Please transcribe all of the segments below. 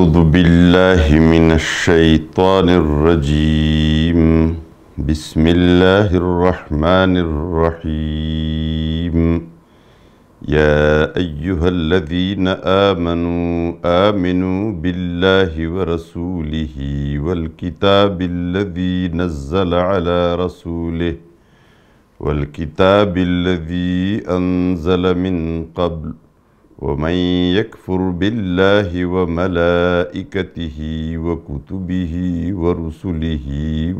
أعوذ بالله من الشيطان الرجيم. بسم الله الرحمن الرحيم. يا أيها الذين آمنوا آمنوا بالله ورسوله والكتاب الذي نزل على رسوله والكتاب الذي أنزل من قبل ومن يكفر بالله وملائكته وكتبه ورسله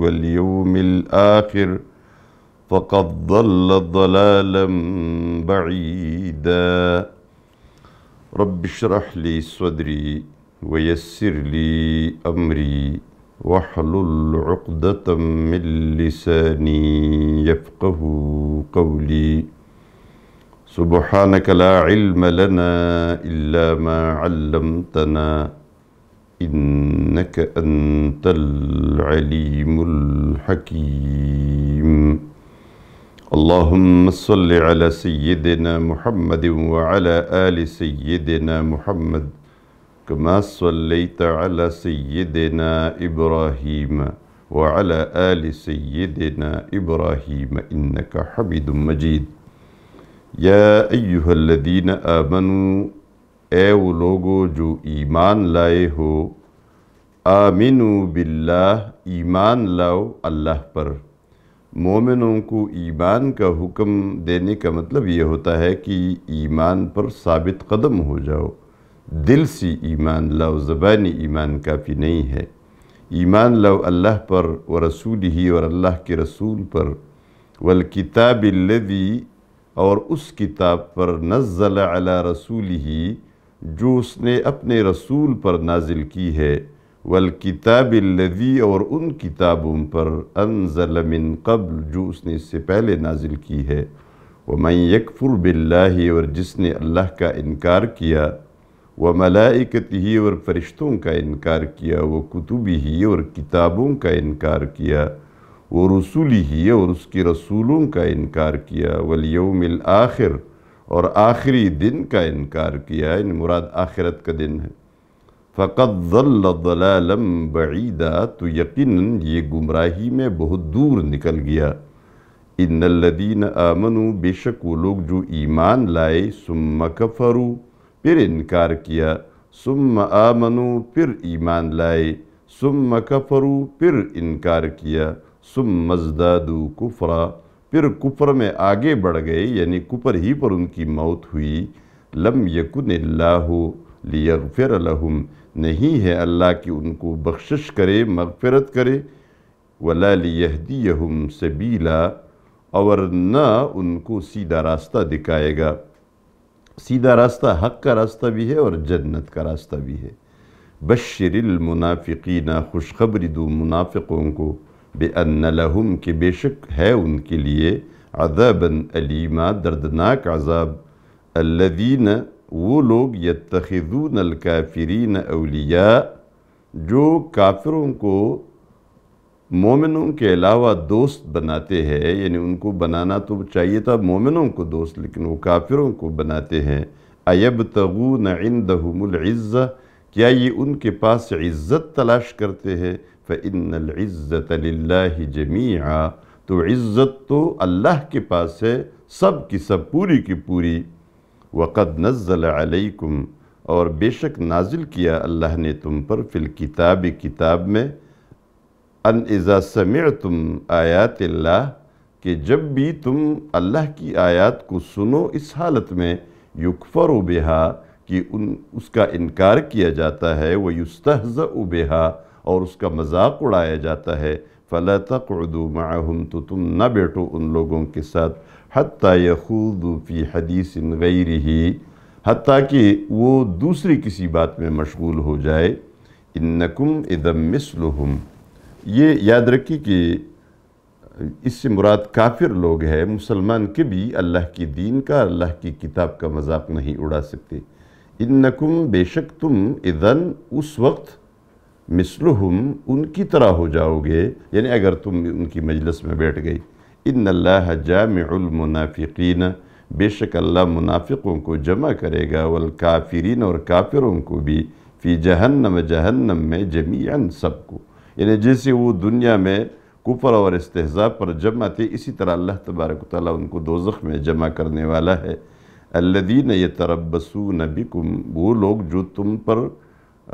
واليوم الآخر فقد ضل ضلالا بعيدا. رب اشرح لي صدري ويسر لي أمري واحلل عقدة من لساني يفقه قولي. سبحانك لا علم لنا إلا ما علمتنا. إنك أنت العليم الحكيم. اللهم صل على سيدنا محمد وعلى آل سيدنا محمد كما صليت على سيدنا إبراهيم وعلى آل سيدنا إبراهيم إنك حميد مجيد. یا ایہا الذین آمنوا، اے وہ لوگو جو ایمان لائے ہو آمنو باللہ، ایمان لاؤ اللہ پر۔ مومنوں کو ایمان کا حکم دینے کا مطلب یہ ہوتا ہے کہ ایمان پر ثابت قدم ہو جاؤ۔ دل سے ایمان لاؤ زبانی ایمان کافی نہیں ہے۔ ایمان لاؤ اللہ پر و رسول ہی اور اللہ کے رسول پر۔ والکتاب الذی اور اس کتاب پر نزل علی رسول ہی جو اس نے اپنے رسول پر نازل کی ہے، والکتاب الذی اور ان کتابوں پر انزل من قبل، جو اس نے اس سے پہلے نازل کی ہے۔ ومن یکفر باللہ، اور جس نے اللہ کا انکار کیا، وملائکتہ، اور فرشتوں کا انکار کیا وہ کتبی اور کتابوں کا انکار کیا۔ وہ رسولی ہی اور اس کی رسولوں کا انکار کیا، والیوم الآخر اور آخری دن کا انکار کیا، ان مراد آخرت کا دن ہے۔ فقط ظل ضلالم بعیدہ تو یقیناً یہ گمراہی میں بہت دور نکل گیا۔ ان الذین آمنوا، بے شک وہ لوگ جو ایمان لائے، ثم کفروا، پھر انکار کیا۔ ثم آمنوا، پھر ایمان لائے۔ ثم کفروا، پھر انکار کیا۔ ثم مزدادو کفرا پھر کفر میں آگے بڑھ گئے یعنی کفر ہی پر ان کی موت ہوئی۔ لم یکن اللہ لیغفر لہم۔ نہیں ہے اللہ کہ ان کو بخشش کرے، مغفرت کرے۔ ولا لیہدیہم سبیلا اور نہ ان کو سیدھا راستہ دکھائے گا۔ سیدھا راستہ حق کا راستہ بھی ہے اور جنت کا راستہ بھی ہے۔ بشر المنافقین، خوشخبری دو منافقوں کو۔ بِأَنَّ لَهُمْ کہ بے شک ہے ان کے لیے عذاباً علیمہ دردناک عذاب۔ الذین، وہ لوگ یتخذون الکافرین اولیاء، جو کافروں کو مومنوں کے علاوہ دوست بناتے ہیں یعنی ان کو بنانا تو چاہیے تھا مومنوں کو دوست، لیکن وہ کافروں کو بناتے ہیں۔ ایبتغون عندہم العزہ، کیا یہ ان کے پاس عزت تلاش کرتے ہیں؟ فَإِنَّ الْعِزَّةَ لِلَّهِ جَمِيعًا، تو عزت تو اللہ کے پاس ہے، سب کی سب، پوری کی پوری۔ وَقَدْ نَزَّلَ عَلَيْكُمْ، اور بے شک نازل کیا اللہ نے تم پر فی الکتاب کتاب میں۔ ان اذا سمعتم آیات اللہ، کہ جب بھی تم اللہ کی آیات کو سنو اس حالت میں یکفر بہا، کہ ان، اس کا انکار کیا جاتا ہے وہ یستہزأ بہا۔ اور اس کا مذاق اڑایا جاتا ہے۔ فَلَا تَقْعُدُوا مَعَهُمْ، تو تم نہ بیٹھو ان لوگوں کے ساتھ۔ حَتَّى يَخُوضُوا فِي حَدِيثٍ غَيْرِهِ حتیٰ کہ وہ دوسری کسی بات میں مشغول ہو جائے۔ اِنَّكُمْ اِذَمْ مِثْلُهُمْ۔ یہ یاد رکھی کہ اس سے مراد کافر لوگ ہیں۔ مسلمان کے بھی اللہ کی دین کا، اللہ کی کتاب کا مذاق نہیں اڑا سکتے۔ اِنَّكُمْ بے شک تم اِذَن اس وقت مثلہم ان کی طرح ہو جاؤ گے۔ یعنی اگر تم ان کی مجلس میں بیٹھ گئی۔ ان اللہ جامع المنافقین، بے شک اللہ منافقوں کو جمع کرے گا، والکافرین اور کافروں کو بھی۔ فی جہنم جہنم میں جمیعاً سب کو۔ یعنی جیسے وہ دنیا میں کفر اور استحضاء پر جمع تھے، اسی طرح اللہ تبارک و تعالیٰ ان کو دوزخ میں جمع کرنے والا ہے۔ الذین یتربصون بکم، وہ لوگ جو تم پر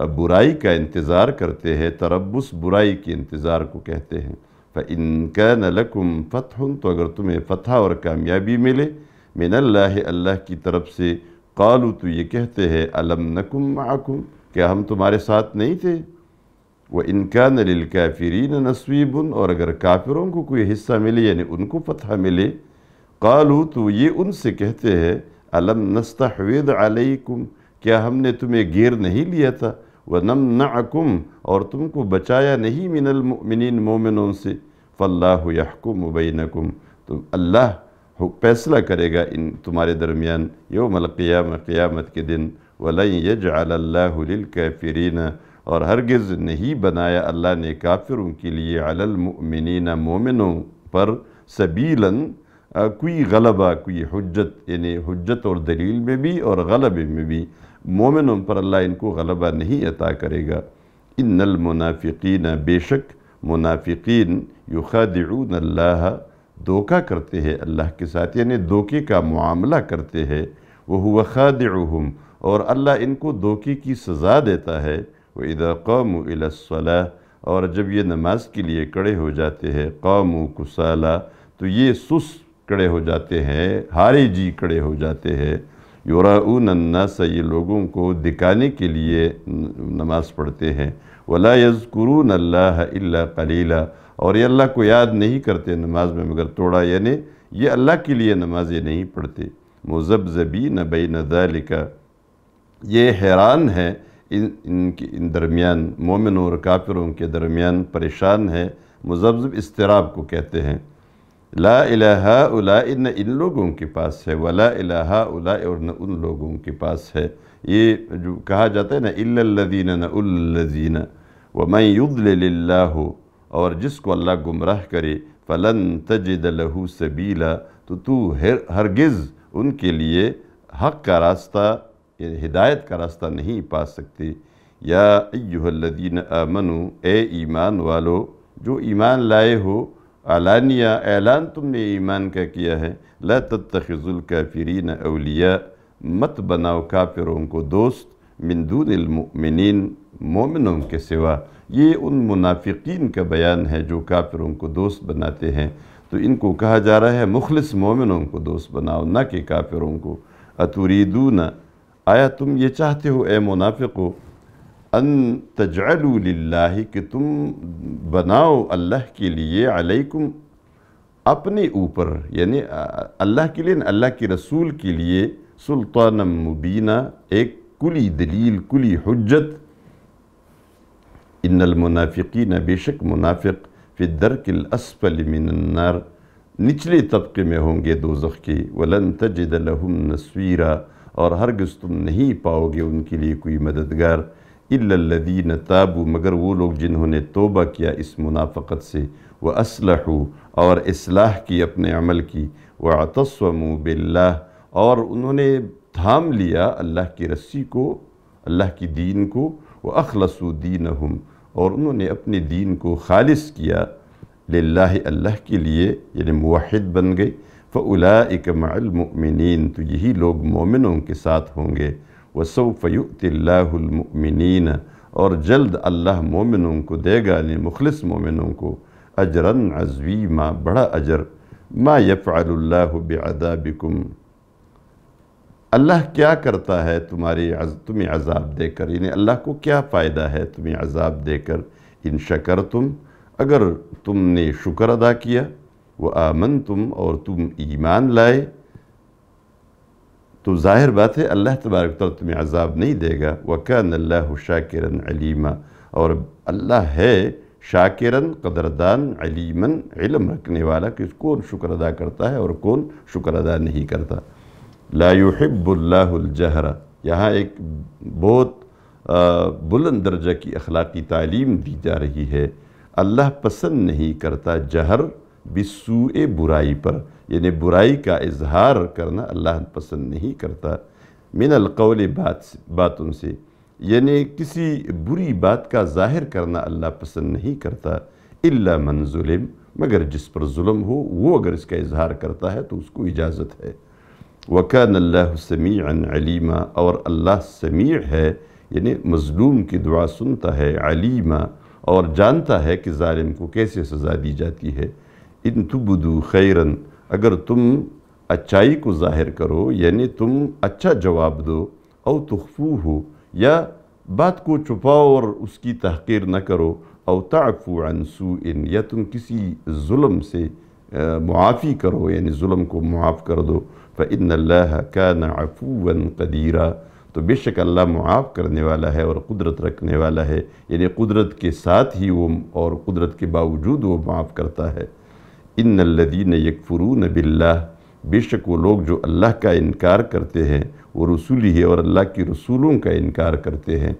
برائی کا انتظار کرتے ہیں، تربص برائی کے انتظار کو کہتے ہیں۔ فَإِن كَانَ لَكُمْ فَتْحٌ، تو اگر تمہیں فتح اور کامیابی ملے، من اللہ اللہ کی طرف سے قالو تو یہ کہتے ہیں، أَلَمْ نَكُمْ مَعَكُمْ، کیا ہم تمہارے ساتھ نہیں تھے؟ وَإِن كَانَ لِلْكَافِرِينَ نَصْوِيبٌ اور اگر کافروں کو کوئی حصہ ملے یعنی ان کو فتح ملے قالو تو یہ ان سے کہتے ہیں، أَلَمْ نَسْتَحْوِذْ عَلَيْكُمْ، کیا ہم نے تمہیں گیر نہیں لیا تھا؟ وَنَمْنَعَكُمْ اور تم کو بچایا نہیں من المؤمنین مومنوں سے فَاللَّهُ يَحْكُمُ بَيْنَكُمْ تو اللہ فیصلہ کرے گا ان تمہارے درمیان یوم القیامہ، قیامت کے دن، وَلَنْ يَجْعَلَ اللَّهُ لِلْكَافِرِينَ اور ہرگز نہیں بنایا اللہ نے کافروں کے لیے علی المؤمنین مومنوں پر سبیلاً کوئی غلبہ، کوئی حجت یعنی حجت اور دلیل میں بھی اور غلبے میں بھی۔ مومنوں پر اللہ ان کو غلبہ نہیں عطا کرے گا۔ ان المنافقین بے شک منافقین یخادعون اللہ، دھوکہ کرتے ہیں اللہ کے ساتھ یعنی دھوکے کا معاملہ کرتے ہیں۔ وہ خادعهم اور اللہ ان کو دھوکے کی سزا دیتا ہے۔ وَإِذَا قَامُوا إِلَى الصَّلَاةِ، اور جب یہ نماز کے لیے کڑے ہو جاتے ہیں، قَامُوا كُسَالَا تو یہ سس کڑے ہو جاتے ہیں، ہارے جی کڑے ہو جاتے ہیں۔ یوراؤن الناس یہ لوگوں کو دکھانے کے لیے نماز پڑھتے ہیں۔ ولا يذكرون اللہ الا قلیلا اور یہ اللہ کو یاد نہیں کرتے نماز میں، مگر توڑا یعنی یہ اللہ کے لیے نمازیں نہیں پڑھتے۔ مذبذبین بین ذالک یہ حیران ہے ان ان کے ان درمیان، مومنوں اور کافروں کے درمیان پریشان ہے مذبذب استراب کو کہتے ہیں۔ لا الہ الا نہ ان لوگوں کے پاس ہے، ولا الہ الا اور نہ ان لوگوں کے پاس ہے۔ یہ جو کہا جاتا ہے نا الا الذین نہ الذین ومن یضلل اللہ اور جس کو اللہ گمراہ کرے، فلن تجد له سبیلا تو تو ہرگز ان کے لیے حق کا راستہ یعنی ہدایت کا راستہ نہیں پا سکتے۔ یا ایہا الذین آمنوا، اے ایمان والو، جو ایمان لائے ہو علانیہ اعلان تم نے ایمان کا کیا ہے، لا تتخذ الكافرین اولیاء، مت بناؤ کافروں کو دوست من دون المؤمنین، مومنوں کے سوا۔ یہ ان منافقین کا بیان ہے جو کافروں کو دوست بناتے ہیں۔ تو ان کو کہا جا رہا ہے، مخلص مومنوں کو دوست بناؤ، نہ کہ کافروں کو۔ اتوریدون، آیا تم یہ چاہتے ہو، اے منافقو؟ ان تجعلوا للہ کہ تم بناؤ اللہ کے لیے علیکم اپنے اوپر یعنی اللہ کے لیے یعنی اللہ کے رسول کے لیے سلطان مبینہ ایک کلی دلیل، کلی حجت۔ ان المنافقین، بے شک منافق، فی الدرک الاسفل من النار۔ نچلے طبقے میں ہوں گے دوزخ کے۔ ولن تجد لهم نسویرا اور ہرگز تم نہیں پاؤ گے ان کے لیے کوئی مددگار۔ الذین تابوا، مگر وہ لوگ جنہوں نے توبہ کیا اس منافقت سے وہ اور اصلاح کی اپنے عمل کی وَاعْتَصْوَمُوا بِاللَّهِ، اور انہوں نے تھام لیا اللہ کی رسی کو، اللہ کی دین کو، وَأَخْلَصُوا دِينَهُمْ، اور انہوں نے اپنے دین کو خالص کیا للہ اللہ کے لیے یعنی موحد بن گئے، فَأُولَئِكَ مَعَ الْمُؤْمِنِينَ، تو یہی لوگ مومنوں کے ساتھ ہوں گے۔ وَسَوْفَ يُؤْتِ اللَّهُ الْمُؤْمِنِينَ اور جلد اللہ مومنوں کو دے گا یعنی مخلص مومنوں کو اجراً عظیما بڑا اجر۔ ما يفعل اللہ بعذابکم۔ اللہ کیا کرتا ہے تمہاری تمہیں عذاب دے کر؟ یعنی اللہ کو کیا فائدہ ہے تمہیں عذاب دے کر؟ ان شکر تم اگر تم نے شکر ادا کیا وہ آمن تم اور تم ایمان لائے تو ظاہر بات ہے اللہ تبارک تعالیٰ تمہیں عذاب نہیں دے گا۔ وَكَانَ اللَّهُ شَاكِرًا عَلِيمًا۔ اور اللہ ہے شاکرن قدردان علیمن علم رکھنے والا کہ کون شکر ادا کرتا ہے اور کون شکر ادا نہیں کرتا۔ لا يحب اللہ الجہر یہاں ایک بہت بلند درجہ کی اخلاقی تعلیم دی جا رہی ہے۔ اللہ پسند نہیں کرتا جہر بسوء برائی پر یعنی برائی کا اظہار کرنا اللہ پسند نہیں کرتا۔ من القول بات، باتوں سے یعنی کسی بری بات کا ظاہر کرنا اللہ پسند نہیں کرتا، الا من ظلم، مگر جس پر ظلم ہو، وہ اگر اس کا اظہار کرتا ہے تو اس کو اجازت ہے۔ وَكَانَ اللَّهُ سَمِيعًا عَلِيمًا اور اللہ سمیع ہے یعنی مظلوم کی دعا سنتا ہے علیمہ اور جانتا ہے کہ ظالم کو کیسے سزا دی جاتی ہے۔ ان تبدو خیرن اگر تم اچائی کو ظاہر کرو یعنی تم اچھا جواب دو، او تخفو ہو یا بات کو چھپاؤ اور اس کی تحقیر نہ کرو، او تعفو عن سوء، یا تم کسی ظلم سے معافی کرو یعنی ظلم کو معاف کر دو، فَإِنَّ اللَّهَ كَانَ عَفُوًا قَدِيرًا۔ تو بے شک اللہ معاف کرنے والا ہے اور قدرت رکھنے والا ہے یعنی قدرت کے ساتھ ہی وہ، اور قدرت کے باوجود وہ معاف کرتا ہے۔ ان الذین یکفرون باللہ۔ بے شک وہ لوگ جو اللہ کا انکار کرتے ہیں، وہ رسولی ہے اور اللہ کی رسولوں کا انکار کرتے ہیں۔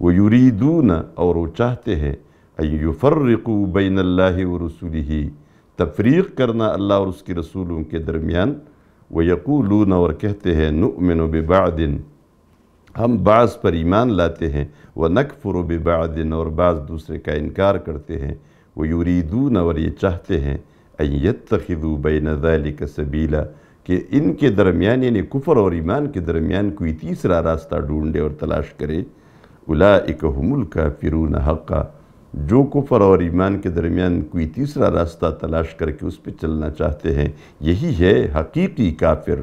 وہ یریدون اور وہ چاہتے ہیں، ان یفرقوا بین اللہ و رسولی تفریق کرنا اللہ اور اس کی رسولوں کے درمیان۔ وہ یقولون اور کہتے ہیں، نؤمن ببعد۔ ہم بعض پر ایمان لاتے ہیں وہ نکفر ببعد اور بعض دوسرے کا انکار کرتے ہیں۔ وہ یریدون اور یہ چاہتے ہیں ان بین ذالک سبیلا کہ ان کے درمیان یعنی کفر اور ایمان کے درمیان کوئی تیسرا راستہ ڈھونڈے اور تلاش کرے۔ اولئک هم الکافرون حقا، جو کفر اور ایمان کے درمیان کوئی تیسرا راستہ تلاش کر کے اس پہ چلنا چاہتے ہیں، یہی ہے حقیقی کافر۔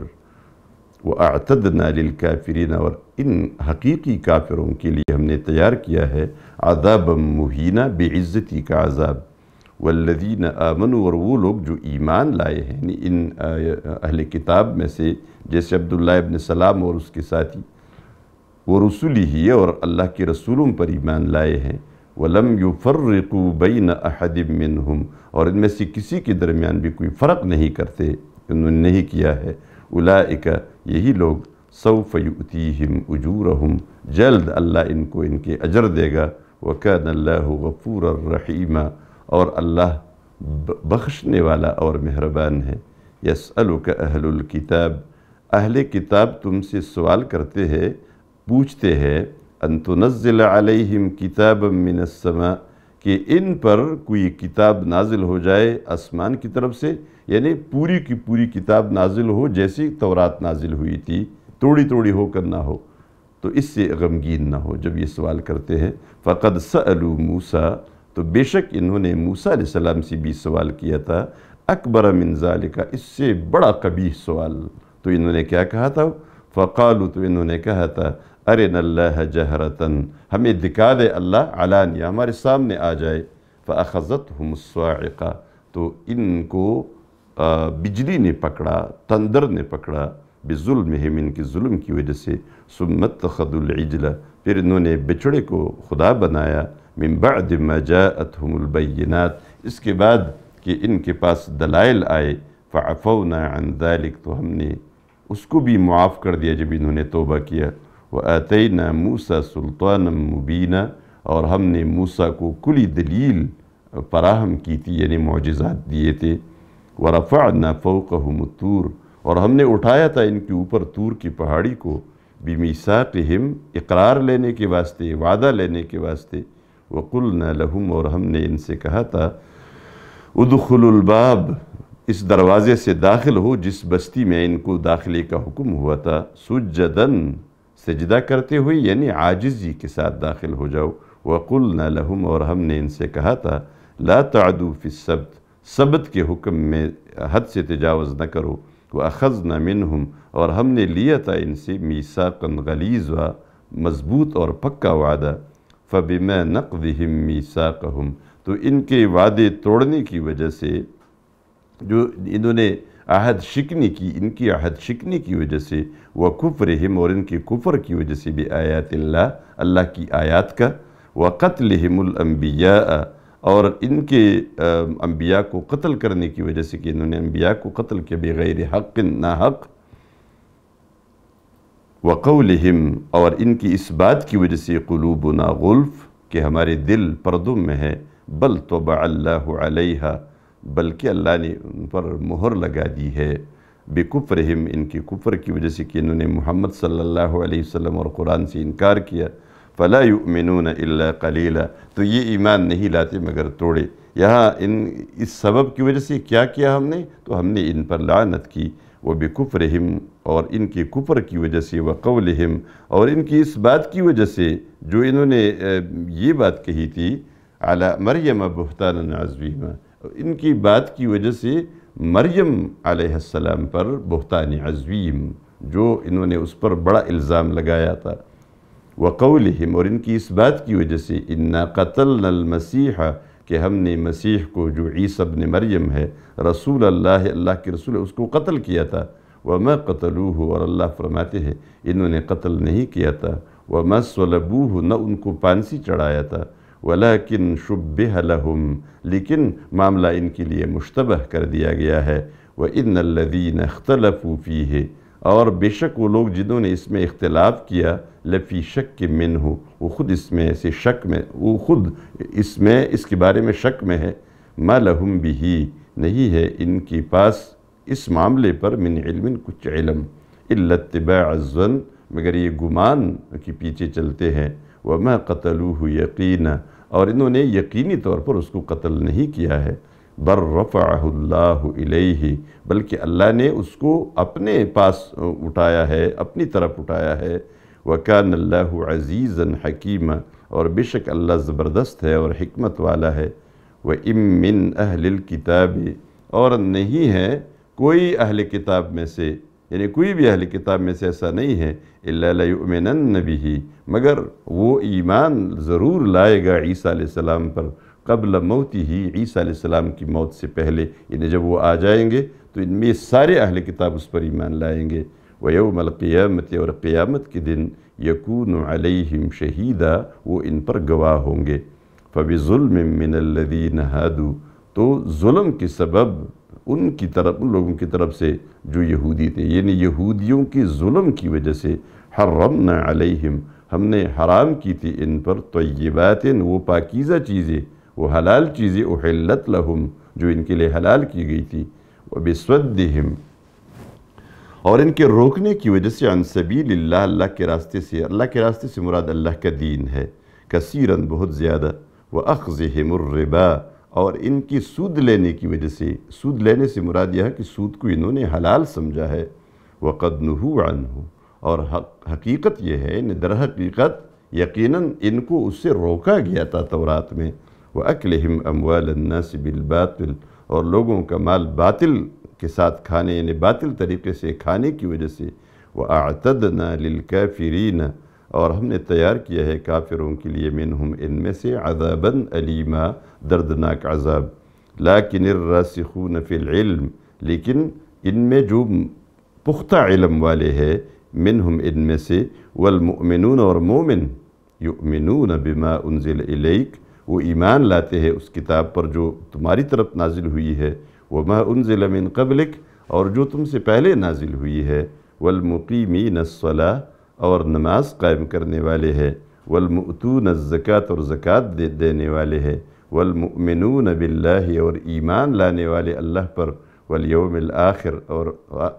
وَأَعْتَدْنَا لِلْكَافِرِينَ اور ان حقیقی کافروں کے لیے ہم نے تیار کیا ہے عذاب مہینہ بے عزتی کا عذاب۔ والذین آمنوا اور وہ لوگ جو ایمان لائے ہیں یعنی ان اہل کتاب میں سے جیسے عبداللہ ابن سلام اور اس کے ساتھی، وہ رسولی ہی اور اللہ کے رسولوں پر ایمان لائے ہیں۔ وَلَمْ يُفَرِّقُوا بَيْنَ أَحَدٍ مِّنْهُمْ اور ان میں سے کسی کے درمیان بھی کوئی فرق نہیں کرتے، انہوں نے نہیں کیا ہے۔ اولئک یہی لوگ، سوف یؤتیہم اجورہم، جلد اللہ ان کو ان کے اجر دے گا۔ وَكَانَ اللَّهُ غَفُورًا الرحیم اور اللہ بخشنے والا اور مہربان ہے۔ يَسْأَلُكَ أَهْلُ الْكِتَابِ اہل کتاب تم سے سوال کرتے ہیں، پوچھتے ہیں، ان تنزل علیہم کتابا من السماء، کہ ان پر کوئی کتاب نازل ہو جائے آسمان کی طرف سے؟ یعنی پوری کی پوری کتاب نازل ہو جیسی تورات نازل ہوئی تھی، توڑی توڑی ہو کر نہ ہو۔ تو اس سے غمگین نہ ہو جب یہ سوال کرتے ہیں۔ فقد سألو موسیٰ تو بے شک انہوں نے موسیٰ علیہ السلام سے بھی سوال کیا تھا، اکبر من ذالکہ اس سے بڑا قبیح سوال۔ تو انہوں نے کیا کہا تھا؟ فقالو تو انہوں نے کہا تھا ارن اللہ جہرتن ہمیں دکھا دے اللہ علانیہ، ہمارے سامنے آ جائے۔ فَأَخَذَتْهُمُ الصَّاعِقَةِ تو ان کو بجلی نے پکڑا، تندر نے پکڑا، بظلمہم، ان کی ظلم کی وجہ سے۔ سمت خد العجل، پھر انہوں نے بچڑے کو خدا بنایا۔ من بعد ما جاءتهم البینات اس کے بعد کہ ان کے پاس دلائل آئے، فعفونا عن ذلك، تو ہم نے اس کو بھی معاف کر دیا جب انہوں نے توبہ کیا۔ وَآتَيْنَا مُوسَى سُلْطَانًا مُبِينًا اور ہم نے موسیٰ کو کلی دلیل فراہم کی تھی یعنی معجزات دیے تھے۔ وَرَفَعْنَا فَوْقَهُمُ الطُّورِ، اور ہم نے اٹھایا تھا ان کے اوپر تور کی پہاڑی کو بِمِيسَاقِهِمْ اقرار لینے کے واسطے، وعدہ لینے کے واسطے۔ وَقُلْنَا لَهُمْ اور ہم نے ان سے کہا تھا اُدْخُلُ الْبَابِ۔ اس دروازے سے داخل ہو، جس بستی میں ان کو داخلے کا حکم ہوا تھا، سُجَّدًا سجدہ کرتے ہوئے یعنی عاجزی کے ساتھ داخل ہو جاؤ۔ وَقُلْنَا لَهُمْ اور ہم نے ان سے کہا تھا لا تعدو فی السبت۔ سبت کے حکم میں حد سے تجاوز نہ کرو۔ وَأَخَذْنَا مِنْهُمْ۔ اور ہم نے لیا تھا ان سے میساقًا غلیظ مضبوط اور پکا وعدہ۔ فَبِمَا نَقْضِهِمْ مِيسَاقَهُمْ تو ان کے وعدے توڑنے کی وجہ سے جو انہوں نے عہد شکنی کی، ان کی عہد شکنی کی وجہ سے وہ کفرہم اور ان کی کفر کی وجہ سے بھی آیات اللہ اللہ کی آیات کا، وَقَتْلِهِمُ الْأَنْبِيَاءَ۔ اور ان کے انبیاء کو قتل کرنے کی وجہ سے کہ انہوں نے انبیاء کو قتل کیا بغیر حق، ناحق وَقَوْلِهِمْ اور ان کی اس بات کی وجہ سے قلوبنا غلف کہ ہمارے دل پردوں میں ہے، بل طبع اللہ علیہا، بلکہ اللہ نے ان پر مہر لگا دی ہے۔ بے ان کی کفر کی وجہ سے کہ انہوں نے محمد صلی اللہ علیہ وسلم اور قرآن سے انکار کیا۔ فلا یؤمنون الا قلیلا، تو یہ ایمان نہیں لاتے مگر توڑے۔ یہاں ان، اس سبب کی وجہ سے کیا کیا ہم نے؟ تو ہم نے ان پر لعنت کی۔ وہ بکفرہم اور ان کے کفر کی وجہ سے، وقولہم، اور ان کی اس بات کی وجہ سے جو انہوں نے یہ بات کہی تھی، علی مریم بہتان عظیمہ، ان کی بات کی وجہ سے مریم علیہ السلام پر بہتان عظیم، جو انہوں نے اس پر بڑا الزام لگایا تھا۔ وقولہم، اور ان کی اس بات کی وجہ سے، انا قتلنا المسیح کہ ہم نے مسیح کو جو عیسی ابن مریم ہے، رسول اللہ اللہ کے رسول، اس کو قتل کیا تھا۔ وما قتلوه، اور اللہ فرماتے ہیں، انہوں نے قتل نہیں کیا تھا۔ وما صلبوه، نہ ان کو پانسی چڑھایا تھا۔ ولیکن شبہ لہم لیکن معاملہ ان کے لیے مشتبہ کر دیا گیا ہے۔ وَإِنَّ الَّذِينَ اخْتَلَفُوا فِيهِ، اور بے شک وہ لوگ جنہوں نے اس میں اختلاف کیا لفی شک کے من ہو وہ خود اس میں سے شک میں، وہ خود اس میں، اس کے بارے میں شک میں ہے۔ ما لہم بھی نہیں ہے ان کے پاس اس معاملے پر من علم، کچھ علم۔ اتباع الظن، مگر یہ گمان کے پیچھے چلتے ہیں۔ وما قتلوه یقینا، اور انہوں نے یقینی طور پر اس کو قتل نہیں کیا ہے۔ بر رفعہ اللہ علیہ بلکہ اللہ نے اس کو اپنے پاس اٹھایا ہے، اپنی طرف اٹھایا ہے۔ وَكَانَ اللَّهُ عَزِيزًا حَكِيمًا اور بے شک اللہ زبردست ہے اور حکمت والا ہے۔ وَإِم مِّن أَهْلِ الْكِتَابِ، اور نہیں ہے کوئی اہل کتاب میں سے یعنی کوئی بھی اہل کتاب میں سے ایسا نہیں ہے إِلَّا لَيُؤْمِنَنَّ بِهِ، مگر وہ ایمان ضرور لائے گا عیسیٰ علیہ السلام پر قبل موتی ہی عیسیٰ علیہ السلام کی موت سے پہلے یعنی جب وہ آ جائیں گے تو ان میں سارے اہل کتاب اس پر ایمان لائیں گے۔ وَيَوْمَ الْقِيَامَةِ اور قیامت کے دن یکون علیہم شہیدہ وہ ان پر گواہ ہوں گے۔ فَبِظُلْمٍ مِّنَ الَّذِينَ هَادُوا تو ظلم کے سبب ان کی طرف، ان لوگوں کی طرف سے جو یہودی تھے یعنی یہودیوں کی ظلم کی وجہ سے حرمنا علیہم ہم نے حرام کی تھی ان پر طیبات وہ پاکیزہ چیزیں، وہ حلال چیزیں، احلت لہم جو ان کے لیے حلال کی گئی تھی۔ وَبِسْوَدِّهِمْ اور ان کے روکنے کی وجہ سے عن سبیل اللہ اللہ کے راستے سے اللہ کے راستے سے مراد اللہ کا دین ہے۔ کثیراً بہت زیادہ۔ وَأَخْزِهِمُ الرِّبَا۔ اور ان کی سود لینے کی وجہ سے، سود لینے سے مراد یہ ہے کہ سود کو انہوں نے حلال سمجھا ہے۔ وَقَدْ نُهُوا عَنْهُ۔ اور حقیقت یہ ہے یعنی در حقیقت یقیناً ان کو اس سے روکا گیا تھا تورات میں۔ وَأَكْلِهِمْ أَمْوَالَ النَّاسِ بِالْبَاطِلِ۔ اور لوگوں کا مال باطل کے ساتھ کھانے یعنی باطل طریقے سے کھانے کی وجہ سے، وَأَعْتَدْنَا لِلْكَافِرِينَ۔ اور ہم نے تیار کیا ہے کافروں کے لیے منہم ان میں سے عذاباً علیما دردناک عذاب۔ لیکن الراسخون فی العلم۔ لیکن ان میں جو پختہ علم والے ہیں منہم ان میں سے، والمؤمنون اور مومن یؤمنون بما انزل الیک وہ ایمان لاتے ہیں اس کتاب پر جو تمہاری طرف نازل ہوئی ہے۔ وَمَا أُنزِلَ مِن قَبْلِكَ اور جو تم سے پہلے نازل ہوئی ہے وَالْمُقِيمِينَ الصَّلَاةِ، اور نماز قائم کرنے والے ہیں، وَالْمُؤْتُونَ الزَّكَاةَ اور زکوٰۃ دینے والے ہیں، وَالْمُؤْمِنُونَ بِاللَّهِ اور ایمان لانے والے اللہ پر وَالْيَوْمِ الْآخِرِ اور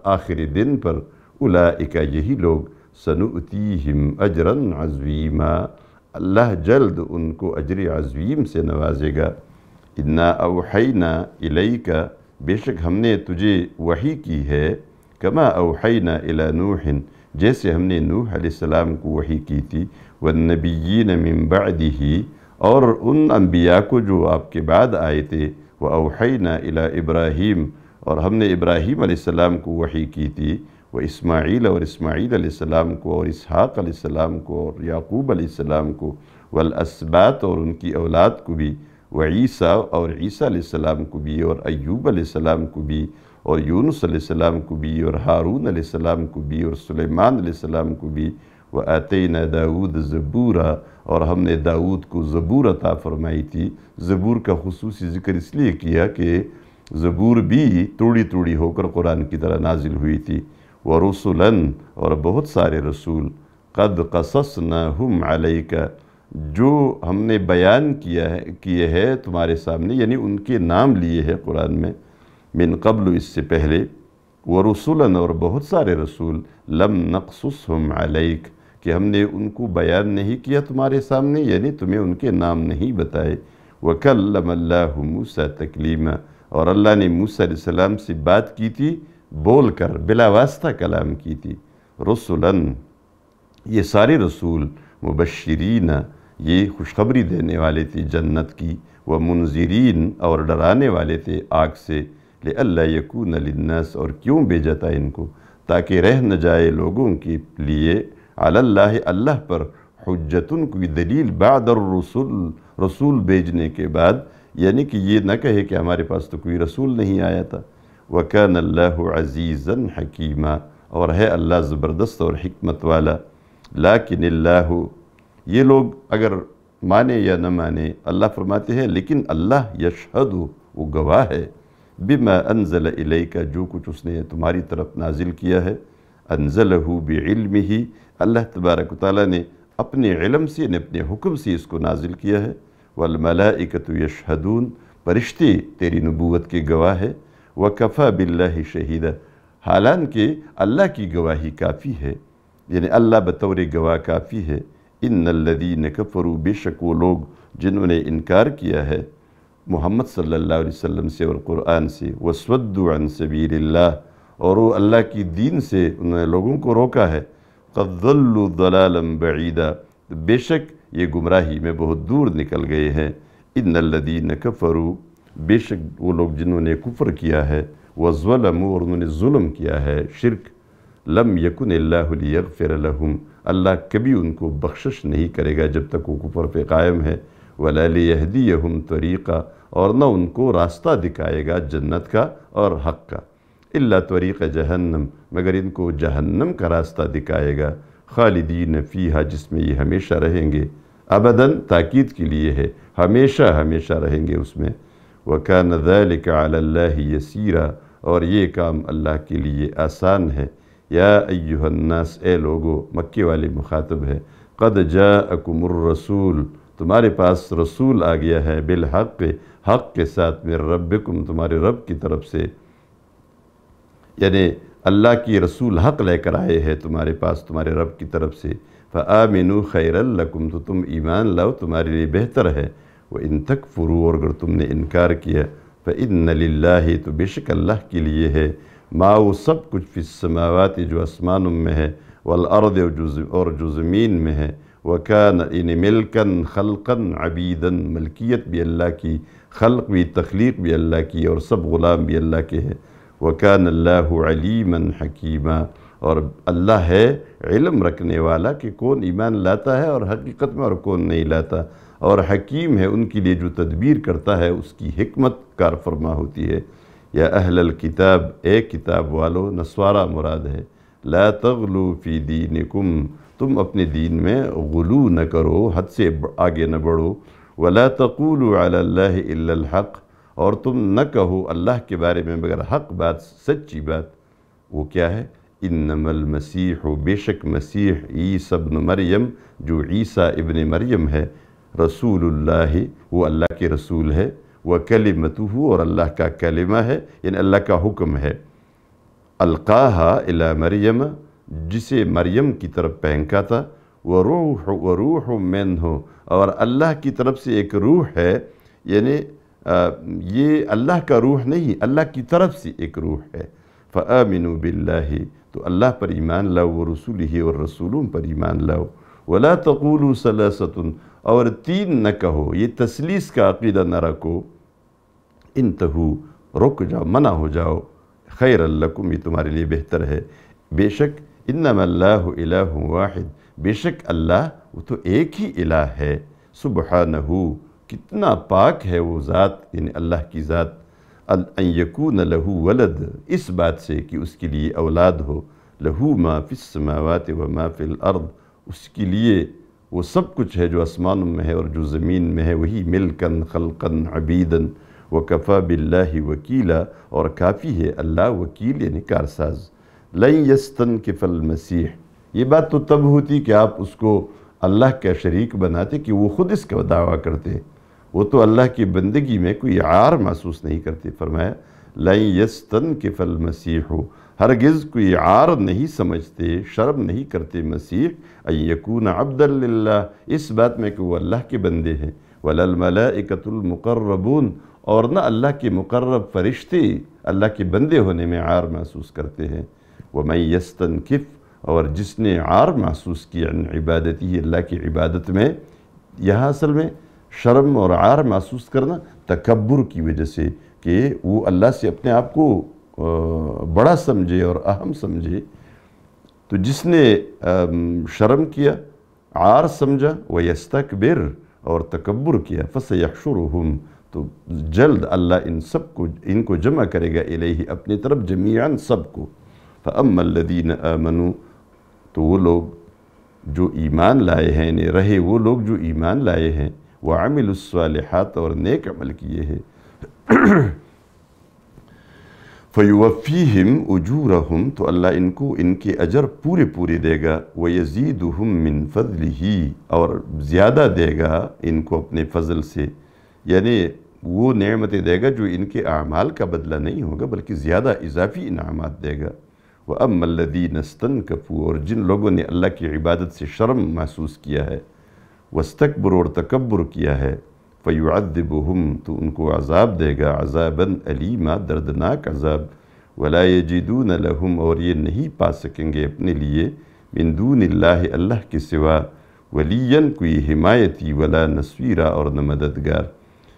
آخری دن پر اولئک یہی لوگ، سنؤتیہم اجرا عظیما۔ اللہ جلد ان کو اجر عظیم سے نوازے گا۔ انا اوحینا الیکا بے شک ہم نے تجھے وحی کی ہے کما اوحینا الی نوح جیسے ہم نے نوح علیہ السلام کو وحی کی تھی والنبیین من بعدہ اور ان انبیاء کو جو آپ کے بعد آئے تھے وہ اوحینا الی ابراہیم اور ہم نے ابراہیم علیہ السلام کو وحی کی تھی وہ اسماعیل اور اسماعیل علیہ السلام کو اور اسحاق علیہ السلام کو اور یعقوب علیہ السلام اور و عیسیٰ اور عیسیٰ علیہ السلام کو بھی اور ایوب علیہ السلام کو بھی اور یونس علیہ السلام کو بھی اور ہارون علیہ السلام کو بھی اور سلیمان علیہ السلام کو بھی وہ عطین داود زبورہ اور ہم نے داود کو زبور عطا فرمائی تھی۔ زبور کا خصوصی ذکر اس لیے کیا کہ زبور بھی توڑی توڑی ہو کر قرآن کی طرح نازل ہوئی تھی۔ ورسلاً اور بہت سارے رسول۔ قد قصصناہم علیکہ جو ہم نے بیان کیا ہے کیے ہے تمہارے سامنے یعنی ان کے نام لیے ہیں قرآن میں، من قبل اس سے پہلے ورسلاً اور بہت سارے رسول، لم نقصصہم علیک کہ ہم نے ان کو بیان نہیں کیا تمہارے سامنے یعنی تمہیں ان کے نام نہیں بتائے۔ وَكَلَّمَ اللَّهُ مُوسَى تَكْلِيمًا، اور اللہ نے موسیٰ علیہ السلام سے بات کی تھی، بول کر، بلا واسطہ کلام کی تھی۔ رسولاً یہ سارے رسول، مبشرین یہ خوشخبری دینے والے تھے جنت کی، وہ منظرین اور ڈرانے والے تھے آگ سے۔ لے اللہ یقون للناس اور کیوں بھیجا تھا ان کو؟ تاکہ رہ نہ جائے لوگوں کے لیے۔ اللہ اللہ پر حجتن کوئی دلیل بعد الرسول رسول بھیجنے کے بعد۔ یعنی کہ یہ نہ کہے کہ ہمارے پاس تو کوئی رسول نہیں آیا تھا۔ وَكَانَ اللَّهُ عَزِيزًا حَكِيمًا اور ہے اللہ زبردست اور حکمت والا۔ لیکن اللہ یہ لوگ اگر مانے یا نہ مانے، اللہ فرماتے ہیں، لیکن اللہ یشہد، وہ گواہ ہے۔ بما انزل الیک جو کچھ اس نے تمہاری طرف نازل کیا ہے۔ انزلہ بعلمہ اللہ تبارک و تعالیٰ نے اپنے علم سے یعنی اپنے حکم سے اس کو نازل کیا ہے۔ والملائکت یشہدون پرشتے تیری نبوت کے گواہ ہے۔ وَكَفَى بِاللَّهِ شَهِدًا حالانکہ اللہ کی گواہی کافی ہے۔ یعنی اللہ بطور گواہ کافی ہے۔ ان الذین کفروا، بے شک وہ لوگ جنہوں نے انکار کیا ہے محمد صلی اللہ علیہ وسلم سے اور قرآن سے وَسْوَدُّ عَن سَبِيلِ اللَّهِ، اور وہ اللہ کی دین سے انہوں نے لوگوں کو روکا ہے۔ قَدْ ظَلُّوا ضَلَالًا بَعِيدًا، بے شک یہ گمراہی میں بہت دور نکل گئے ہیں۔ ان الذین کفروا، بے شک وہ لوگ جنہوں نے کفر کیا ہے وَظْوَلَمُوا اور انہوں نے ظلم کیا ہے، شرک، لم یکن اللہ لیغفر لہم۔ اللہ کبھی ان کو بخشش نہیں کرے گا جب تک وہ کفر پہ قائم ہے۔ وَلَا لِيَهْدِيَهُمْ طَرِيقًا اور نہ ان کو راستہ دکھائے گا جنت کا اور حق کا۔ اللہ طریق جہنم مگر ان کو جہنم کا راستہ دکھائے گا۔ خالدین فیہا جس میں یہ ہمیشہ رہیں گے۔ ابداً تاکید کے لیے ہے، ہمیشہ ہمیشہ رہیں گے اس میں۔ وَكَانَ ذَلِكَ عَلَى اللَّهِ يَسِيرًا اور یہ کام اللہ کے لیے آسان ہے۔ یا ایوہ الناس، اے لوگو مکے والے مخاطب ہے، قد جاءکم الرسول، تمہارے پاس رسول آ گیا ہے بالحق، حق کے ساتھ میں ربکم، تمہارے رب کی طرف سے۔ یعنی اللہ کی رسول حق لے کر آئے ہیں تمہارے پاس، تمہارے رب کی طرف سے۔ فآمنوا خیر لکم، تو تم ایمان لاؤ، تمہارے لیے بہتر ہے۔ وہ ان تک فرو اور اگر تم نے انکار کیا، فإن للہ تو بے شک اللہ کے لیے ہے۔ ما وہ سب کچھ فی السماوات جو اسمانوں میں ہے، والارض اور جو زمین میں ہے۔ وکان ان ملکن خلقن عبیدن ملکیت بھی اللہ کی، خلق بھی، تخلیق بھی اللہ کی، اور سب غلام بھی اللہ کے ہے وکان اللہ علیما حکیما۔ اور اللہ ہے علم رکھنے والا کہ کون ایمان لاتا ہے اور حقیقت میں اور کون نہیں لاتا۔ اور حکیم ہے ان کے لیے جو تدبیر کرتا ہے، اس کی حکمت کار فرما ہوتی ہے۔ یا اہل الکتاب، اے کتاب والو نسوارہ مراد ہے، لا تغلو فی دینکم، تم اپنے دین میں غلو نہ کرو، حد سے آگے نہ بڑھو، ولا تقولوا علی اللہ الا الحق، اور تم نہ کہو اللہ کے بارے میں مگر حق بات، سچی بات، وہ کیا ہے؟ انما المسیح، بے شک مسیح عیسی ابن مریم، جو عیسیٰ ابن مریم ہے، رسول اللہ، وہ اللہ کے رسول ہے۔ وہ اور اللہ کا کلمہ ہے یعنی اللہ کا حکم ہے۔ القاہا الی مریم، جسے مریم کی طرف پہنکا تھا۔ وہ روح و روح اور اللہ کی طرف سے ایک روح ہے یعنی یہ اللہ کا روح نہیں، اللہ کی طرف سے ایک روح ہے۔ فَآمِنُوا بِاللَّهِ تو اللہ پر ایمان لاؤ وہ رسول ہی اور رسولوں پر ایمان لاؤ۔ وَلَا تَقُولُوا سَلَاسَةٌ اور تین نہ کہو، یہ تسلیس کا عقیدہ نہ رکھو۔ انتہو، رک جاؤ، منع ہو جاؤ۔ خیر اللکم یہ تمہارے لیے بہتر ہے۔ بے شک، انما اللہ الہ واحد۔ بے شک اللہ، وہ تو ایک ہی الہ ہے۔ سبحانہ کتنا پاک ہے وہ ذات یعنی اللہ کی ذات۔ ان یکون لہو ولد، اس بات سے کہ اس کے لیے اولاد ہو۔ لہو ما فی السماوات و ما فی الارض، اس کے لیے وہ سب کچھ ہے جو اسمانوں میں ہے اور جو زمین میں ہے، وہی ملکن خلقن عبیدن وکفا باللہ وکیلا اور کافی ہے اللہ وکیل یعنی کارساز۔ لَن يَسْتَنْكِفَ الْمَسِيحِ یہ بات تو تب ہوتی کہ آپ اس کو اللہ کا شریک بناتے کہ وہ خود اس کا دعویٰ کرتے۔ وہ تو اللہ کی بندگی میں کوئی عار محسوس نہیں کرتے۔ فرمایا، لَن يَسْتَنْكِفَ الْمَسِيحُ ہرگز کوئی عار نہیں سمجھتے، شرم نہیں کرتے مسیح۔ ان یکون عبد اللہ اس بات میں کہ وہ اللہ کے بندے ہیں۔ وَلَلْمَلَائِكَةُ الْمُقَرَّبُونَ، اور نہ اللہ کے مقرب فرشتے اللہ کے بندے ہونے میں عار محسوس کرتے ہیں۔ وَمَنْ يَسْتَنْكِفْ اور جس نے عار محسوس کیا عن عبادتی، اللہ کی عبادت میں، یہاں اصل میں شرم اور عار محسوس کرنا تکبر کی وجہ سے کہ وہ اللہ سے اپنے آپ کو بڑا سمجھے اور اہم سمجھے، تو جس نے شرم کیا، عار سمجھا وہ اور تکبر کیا، فَسَيَحْشُرُهُمْ، تو جلد اللہ ان سب کو، ان کو جمع کرے گا الیہ، اپنی طرف جمیعاً سب کو۔ فَأَمَّا الَّذِينَ آمَنُوا، تو وہ لوگ جو ایمان لائے ہیں یعنی رہے، وہ لوگ جو ایمان لائے ہیں، وَعَمِلُوا الصَّالِحَاتِ اور نیک عمل کیے ہیں۔ فَيُوَفِّيهِمْ أُجُورَهُمْ تو اللہ ان کو ان کے اجر پورے پورے دے گا وَيَزِيدُهُمْ مِنْ فَضْلِهِ اور زیادہ دے گا ان کو اپنے فضل سے۔ یعنی وہ نعمتیں دے گا جو ان کے اعمال کا بدلہ نہیں ہوگا، بلکہ زیادہ اضافی انعامات دے گا۔ وَأَمَّا الَّذِينَ اسْتَنْكَفُوا، اور جن لوگوں نے اللہ کی عبادت سے شرم محسوس کیا ہے وَاسْتَكْبُرُ اور تکبر کیا ہے فَيُعَذِّبُهُمْ تو ان کو عذاب دے گا، عذابًا علیمہ دردناک عذاب. وَلَا يَجِدُونَ لَهُمْ اور یہ نہیں پا سکیں گے اپنے لیے من دون اللہ اللہ کے سوا. ولیًا، کوئی حمایتی ولا نصویرہ اور نہ مددگار.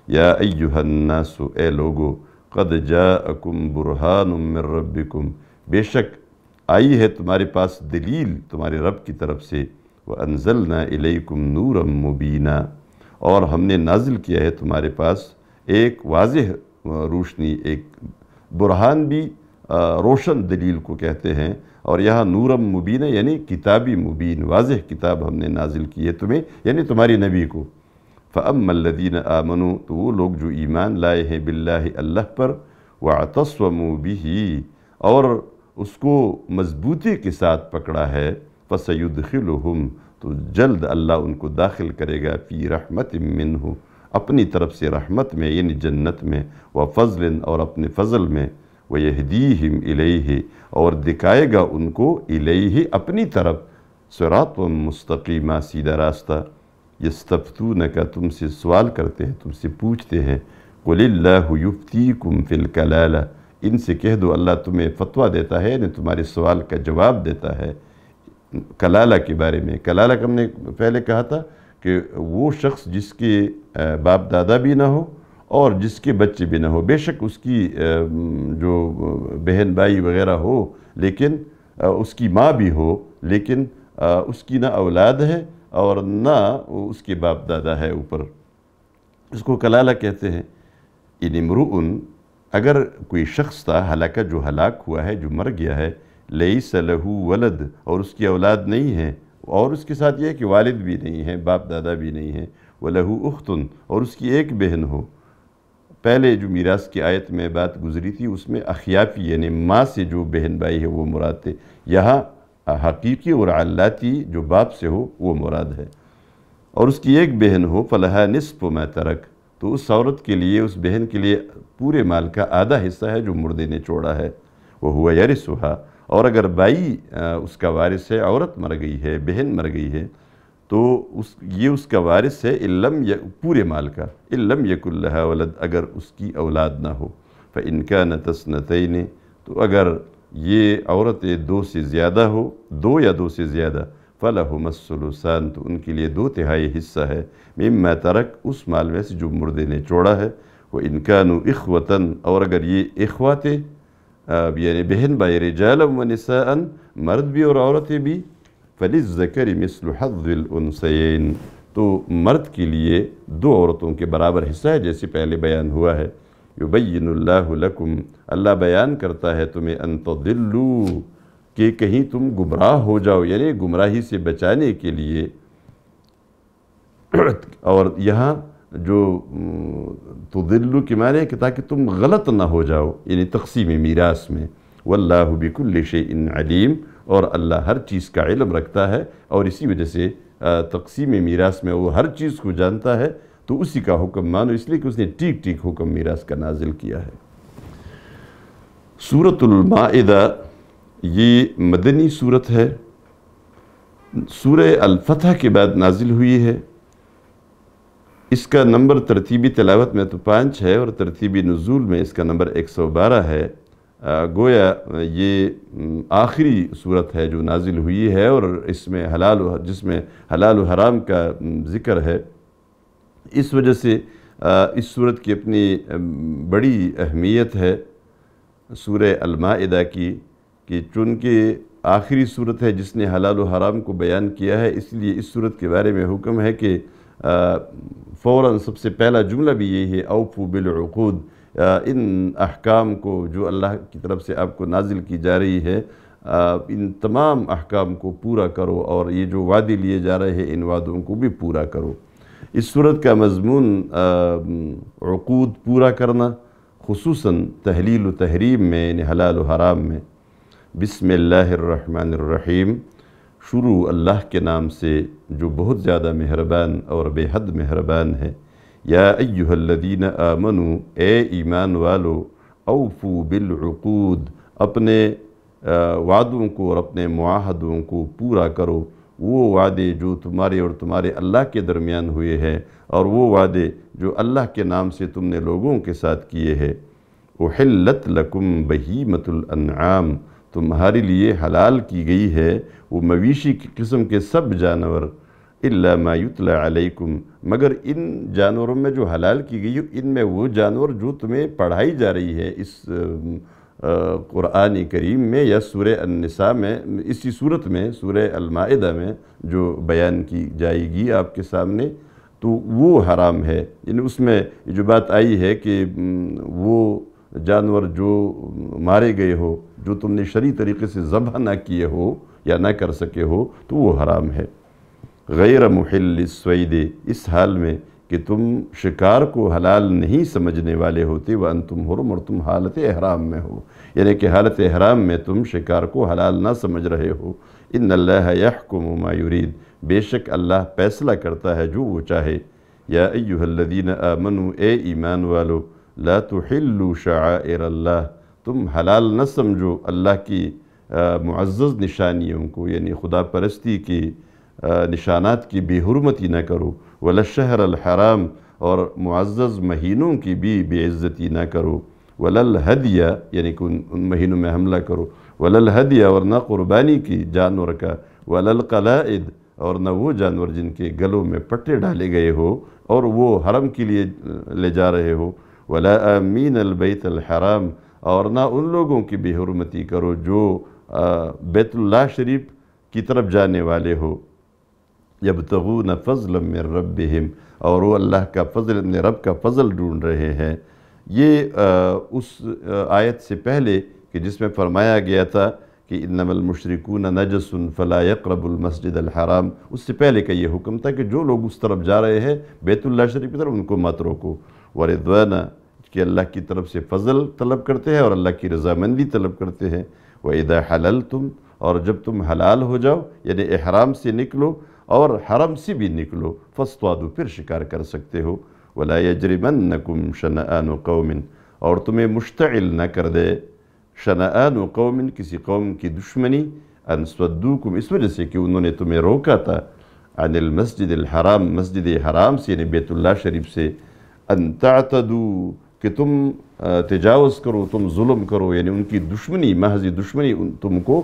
یا ایہا الناس، اے لوگو، قد جاءکم برہان من ربکم. بے شک، آئی ہے تمہارے پاس دلیل تمہارے رب کی طرف سے. وَأَنزَلْنَا إِلَيْكُمْ نُورًا مُبِينًا اور ہم نے نازل کیا ہے تمہارے پاس ایک واضح روشنی، ایک برہان بھی روشن دلیل کو کہتے ہیں اور یہاں نورم مبین یعنی کتابی مبین، واضح کتاب ہم نے نازل کی ہے تمہیں یعنی تمہاری نبی کو۔ فَأَمَّا الَّذِينَ آمَنُوا، تو وہ لوگ جو ایمان لائے ہیں باللہ اللہ پر وَعْتَصْوَمُوا بِهِ، اور اس کو مضبوطی کے ساتھ پکڑا ہے، فَسَيُدْخِلُهُمْ تو جلد اللہ ان کو داخل کرے گا فی رحمت منہ، اپنی طرف سے رحمت میں یعنی جنت میں، و فضل اور اپنے فضل میں وہ یہدیہم الیہ، اور دکھائے گا ان کو الیہ اپنی طرف۔ سرات و مستقیمہ، سیدھا راستہ۔ یستفتون کا تم سے سوال کرتے ہیں، تم سے پوچھتے ہیں۔ قل اللہ یفتیکم فی الکلالہ۔ ان سے کہہ دو، اللہ تمہیں فتوہ دیتا ہے یعنی تمہارے سوال کا جواب دیتا ہے۔ کلالہ کے بارے میں، کلالہ ہم نے پہلے کہا تھا کہ وہ شخص جس کے باپ دادا بھی نہ ہو اور جس کے بچے بھی نہ ہو۔ بے شک اس کی جو بہن بھائی وغیرہ ہو، لیکن اس کی ماں بھی ہو، لیکن اس کی نہ اولاد ہے اور نہ اس کے باپ دادا ہے اوپر۔ اس کو کلالہ کہتے ہیں۔ ان امرؤن، اگر کوئی شخص تھا، حالانکہ جو ہلاک ہوا ہے، جو مر گیا ہے لیس لہو ولد اور اس کی اولاد نہیں ہے، اور اس کے ساتھ یہ کہ والد بھی نہیں ہے، باپ دادا بھی نہیں ہے وہ لہو اختن اور اس کی ایک بہن ہو۔ پہلے جو میراث کی آیت میں بات گزری تھی، اس میں اخیافی یعنی ماں سے جو بہن بھائی ہے وہ مراد تھے یہاں حقیقی اور علاتی جو باپ سے ہو، وہ مراد ہے۔ اور اس کی ایک بہن ہو فلاح نصف میں ترک۔ تو اس عورت کے لیے، اس بہن کے لیے پورے مال کا آدھا حصہ ہے جو مردے نے چھوڑا ہے۔ وہ ہوا یرسوہا اور اگر بائی اس کا وارث ہے، عورت مر گئی ہے، بہن مر گئی ہے، تو اس، یہ اس کا وارث ہے علم یا پورے مال کا علم یک اللہ ولد، اگر اس کی اولاد نہ ہو، فَإِنْ نہ تو اگر یہ عورتیں دو سے زیادہ ہو، دو یا دو سے زیادہ فَلَهُمَ السُّلُسَانِ تو ان کے لیے دو تہائی حصہ ہے، مِمَّا ترک اس مال میں سے جو مردے نے چوڑا ہے وہ انکان اخوتاً اور اگر یہ اخواتیں یعنی بہن بھائی رجال و نساء مرد بھی اور عورتیں بھی فَلِلذَّكَرِ مِثْلُ حَظِّ الْأُنْسَيَيْن تو مرد کے لیے دو عورتوں کے برابر حصہ ہے، جیسے پہلے بیان ہوا ہے۔ يُبَيِّنُ اللَّهُ لَكُمْ۔ اللہ بیان کرتا ہے تمہیں، أَن تَضِلُّوا، کہ کہیں تم گمراہ ہو جاؤ یعنی گمراہی سے بچانے کے لیے۔ اور یہاں جو تو دلو کے معنی ہے کہ تاکہ تم غلط نہ ہو جاؤ یعنی تقسیم میراث میں۔ واللہ بکل شیء علیم، اور اللہ ہر چیز کا علم رکھتا ہے، اور اسی وجہ سے تقسیم میراث میں وہ ہر چیز کو جانتا ہے۔ تو اسی کا حکم مانو، اس لیے کہ اس نے ٹھیک ٹھیک حکم میراث کا نازل کیا ہے۔ سورة المائدہ، یہ مدنی صورت ہے۔ سورہ الفتح کے بعد نازل ہوئی ہے۔ اس کا نمبر ترتیبی تلاوت میں تو پانچ ہے اور ترتیبی نزول میں اس کا نمبر ایک سو بارہ ہے۔ گویا یہ آخری صورت ہے جو نازل ہوئی ہے اور اس میں حلال و، جس میں حلال و حرام کا ذکر ہے۔ اس وجہ سے اس صورت کی اپنی بڑی اہمیت ہے۔ سورہ المائدہ کی، کہ چونکہ آخری صورت ہے، جس نے حلال و حرام کو بیان کیا ہے، اس لیے اس صورت کے بارے میں حکم ہے کہ فوراً سب سے پہلا جملہ بھی یہی ہے، اوفو بالعقود۔ ان احکام کو جو اللہ کی طرف سے آپ کو نازل کی جا رہی ہے ان تمام احکام کو پورا کرو اور یہ جو وعدے لیے جا رہے ہیں، ان وعدوں کو بھی پورا کرو۔ اس صورت کا مضمون عقود پورا کرنا، خصوصاً تحلیل و تحریم میں یعنی حلال و حرام میں۔ بسم اللہ الرحمن الرحیم۔ شروع اللہ کے نام سے جو بہت زیادہ مہربان اور بے حد مہربان ہے۔ یا ایوہ الذین آمنوا اے ایمان والو، اوفو بالعقود، اپنے وعدوں کو اور اپنے معاہدوں کو پورا کرو۔ وہ وعدے جو تمہارے اور تمہارے اللہ کے درمیان ہوئے ہیں اور وہ وعدے جو اللہ کے نام سے تم نے لوگوں کے ساتھ کیے ہیں۔ احلت لکم بہیمت الانعام تمہارے لیے حلال کی گئی ہے۔ وہ مویشی قسم کے سب جانور الا ما یتلا علیکم، مگر ان جانوروں میں جو حلال کی گئی ان میں وہ جانور جو تمہیں پڑھائی جا رہی ہے اس قرآن کریم میں یا سورہ النساء میں، اسی صورت میں، سورہ المائدہ میں جو بیان کی جائے گی آپ کے سامنے، تو وہ حرام ہے۔ یعنی اس میں جو بات آئی ہے کہ وہ جانور جو مارے گئے ہو، جو تم نے شرعی طریقے سے ذبح نہ کیے ہو یا نہ کر سکے ہو تو وہ حرام ہے۔ غیر محل السوید اس حال میں کہ تم شکار کو حلال نہیں سمجھنے والے ہوتے وہ تم حرم اور تم حالت احرام میں ہو۔ یعنی کہ حالت احرام میں تم شکار کو حلال نہ سمجھ رہے ہو۔ ان اللہ یحکم ما یرید۔ بے شک اللہ فیصلہ کرتا ہے جو وہ چاہے۔ یا ایوہ الذین آمنوا، اے ایمان والو، لا تحلوا شعائر اللہ۔ تم حلال نہ سمجھو اللہ کی معزز نشانیوں کو یعنی خدا پرستی کی نشانات کی بے حرمتی نہ کرو ولشہر الحرام، اور معزز مہینوں کی بھی بے عزتی نہ کرو وللہدیہ یعنی کہ ان مہینوں میں حملہ کرو وللہدیہ اور نہ قربانی کی جانور کا وللقلائد اور نہ وہ جانور جن کے گلوں میں پٹے ڈالے گئے ہو، اور وہ حرم کے لیے لے جا رہے ہو، ولا امین البیت الحرام، اور نہ ان لوگوں کی بے حرمتی کرو جو بیت اللہ شریف کی طرف جانے والے ہو۔ یبتغون فضلا من ربهم اور وہ اللہ کا فضل، اپنے رب کا فضل ڈھونڈ رہے ہیں۔ یہ اس آیت سے پہلے کہ جس میں فرمایا گیا تھا کہ انما المشرکون نجس فلا يقرب المسجد الحرام۔ اس سے پہلے کا یہ حکم تھا کہ جو لوگ اس طرف جا رہے ہیں، بیت اللہ شریف کی طرف، ان کو مت روکو۔ وردوانہ کہ اللہ کی طرف سے فضل طلب کرتے ہیں اور اللہ کی رضامندی طلب کرتے ہیں۔ وَإِذَا حَلَلْتُمْ اور جب تم حلال ہو جاؤ یعنی احرام سے نکلو اور حرم سے بھی نکلو فستوادو پھر شکار کر سکتے ہو وَلَا يَجْرِمَنَّكُمْ شَنَآنُ قَوْمٍ اور تمہیں مشتعل نہ کر دے شنآن قوم کسی قوم کی دشمنی ان صدوکم اس وجہ سے کہ انہوں نے تمہیں روکا تھا عن المسجد الحرام مسجد حرام سے یعنی بیت اللہ شریف سے ان تعتدو کہ تم تجاوز کرو، تم ظلم کرو یعنی ان کی دشمنی محض دشمنی تم کو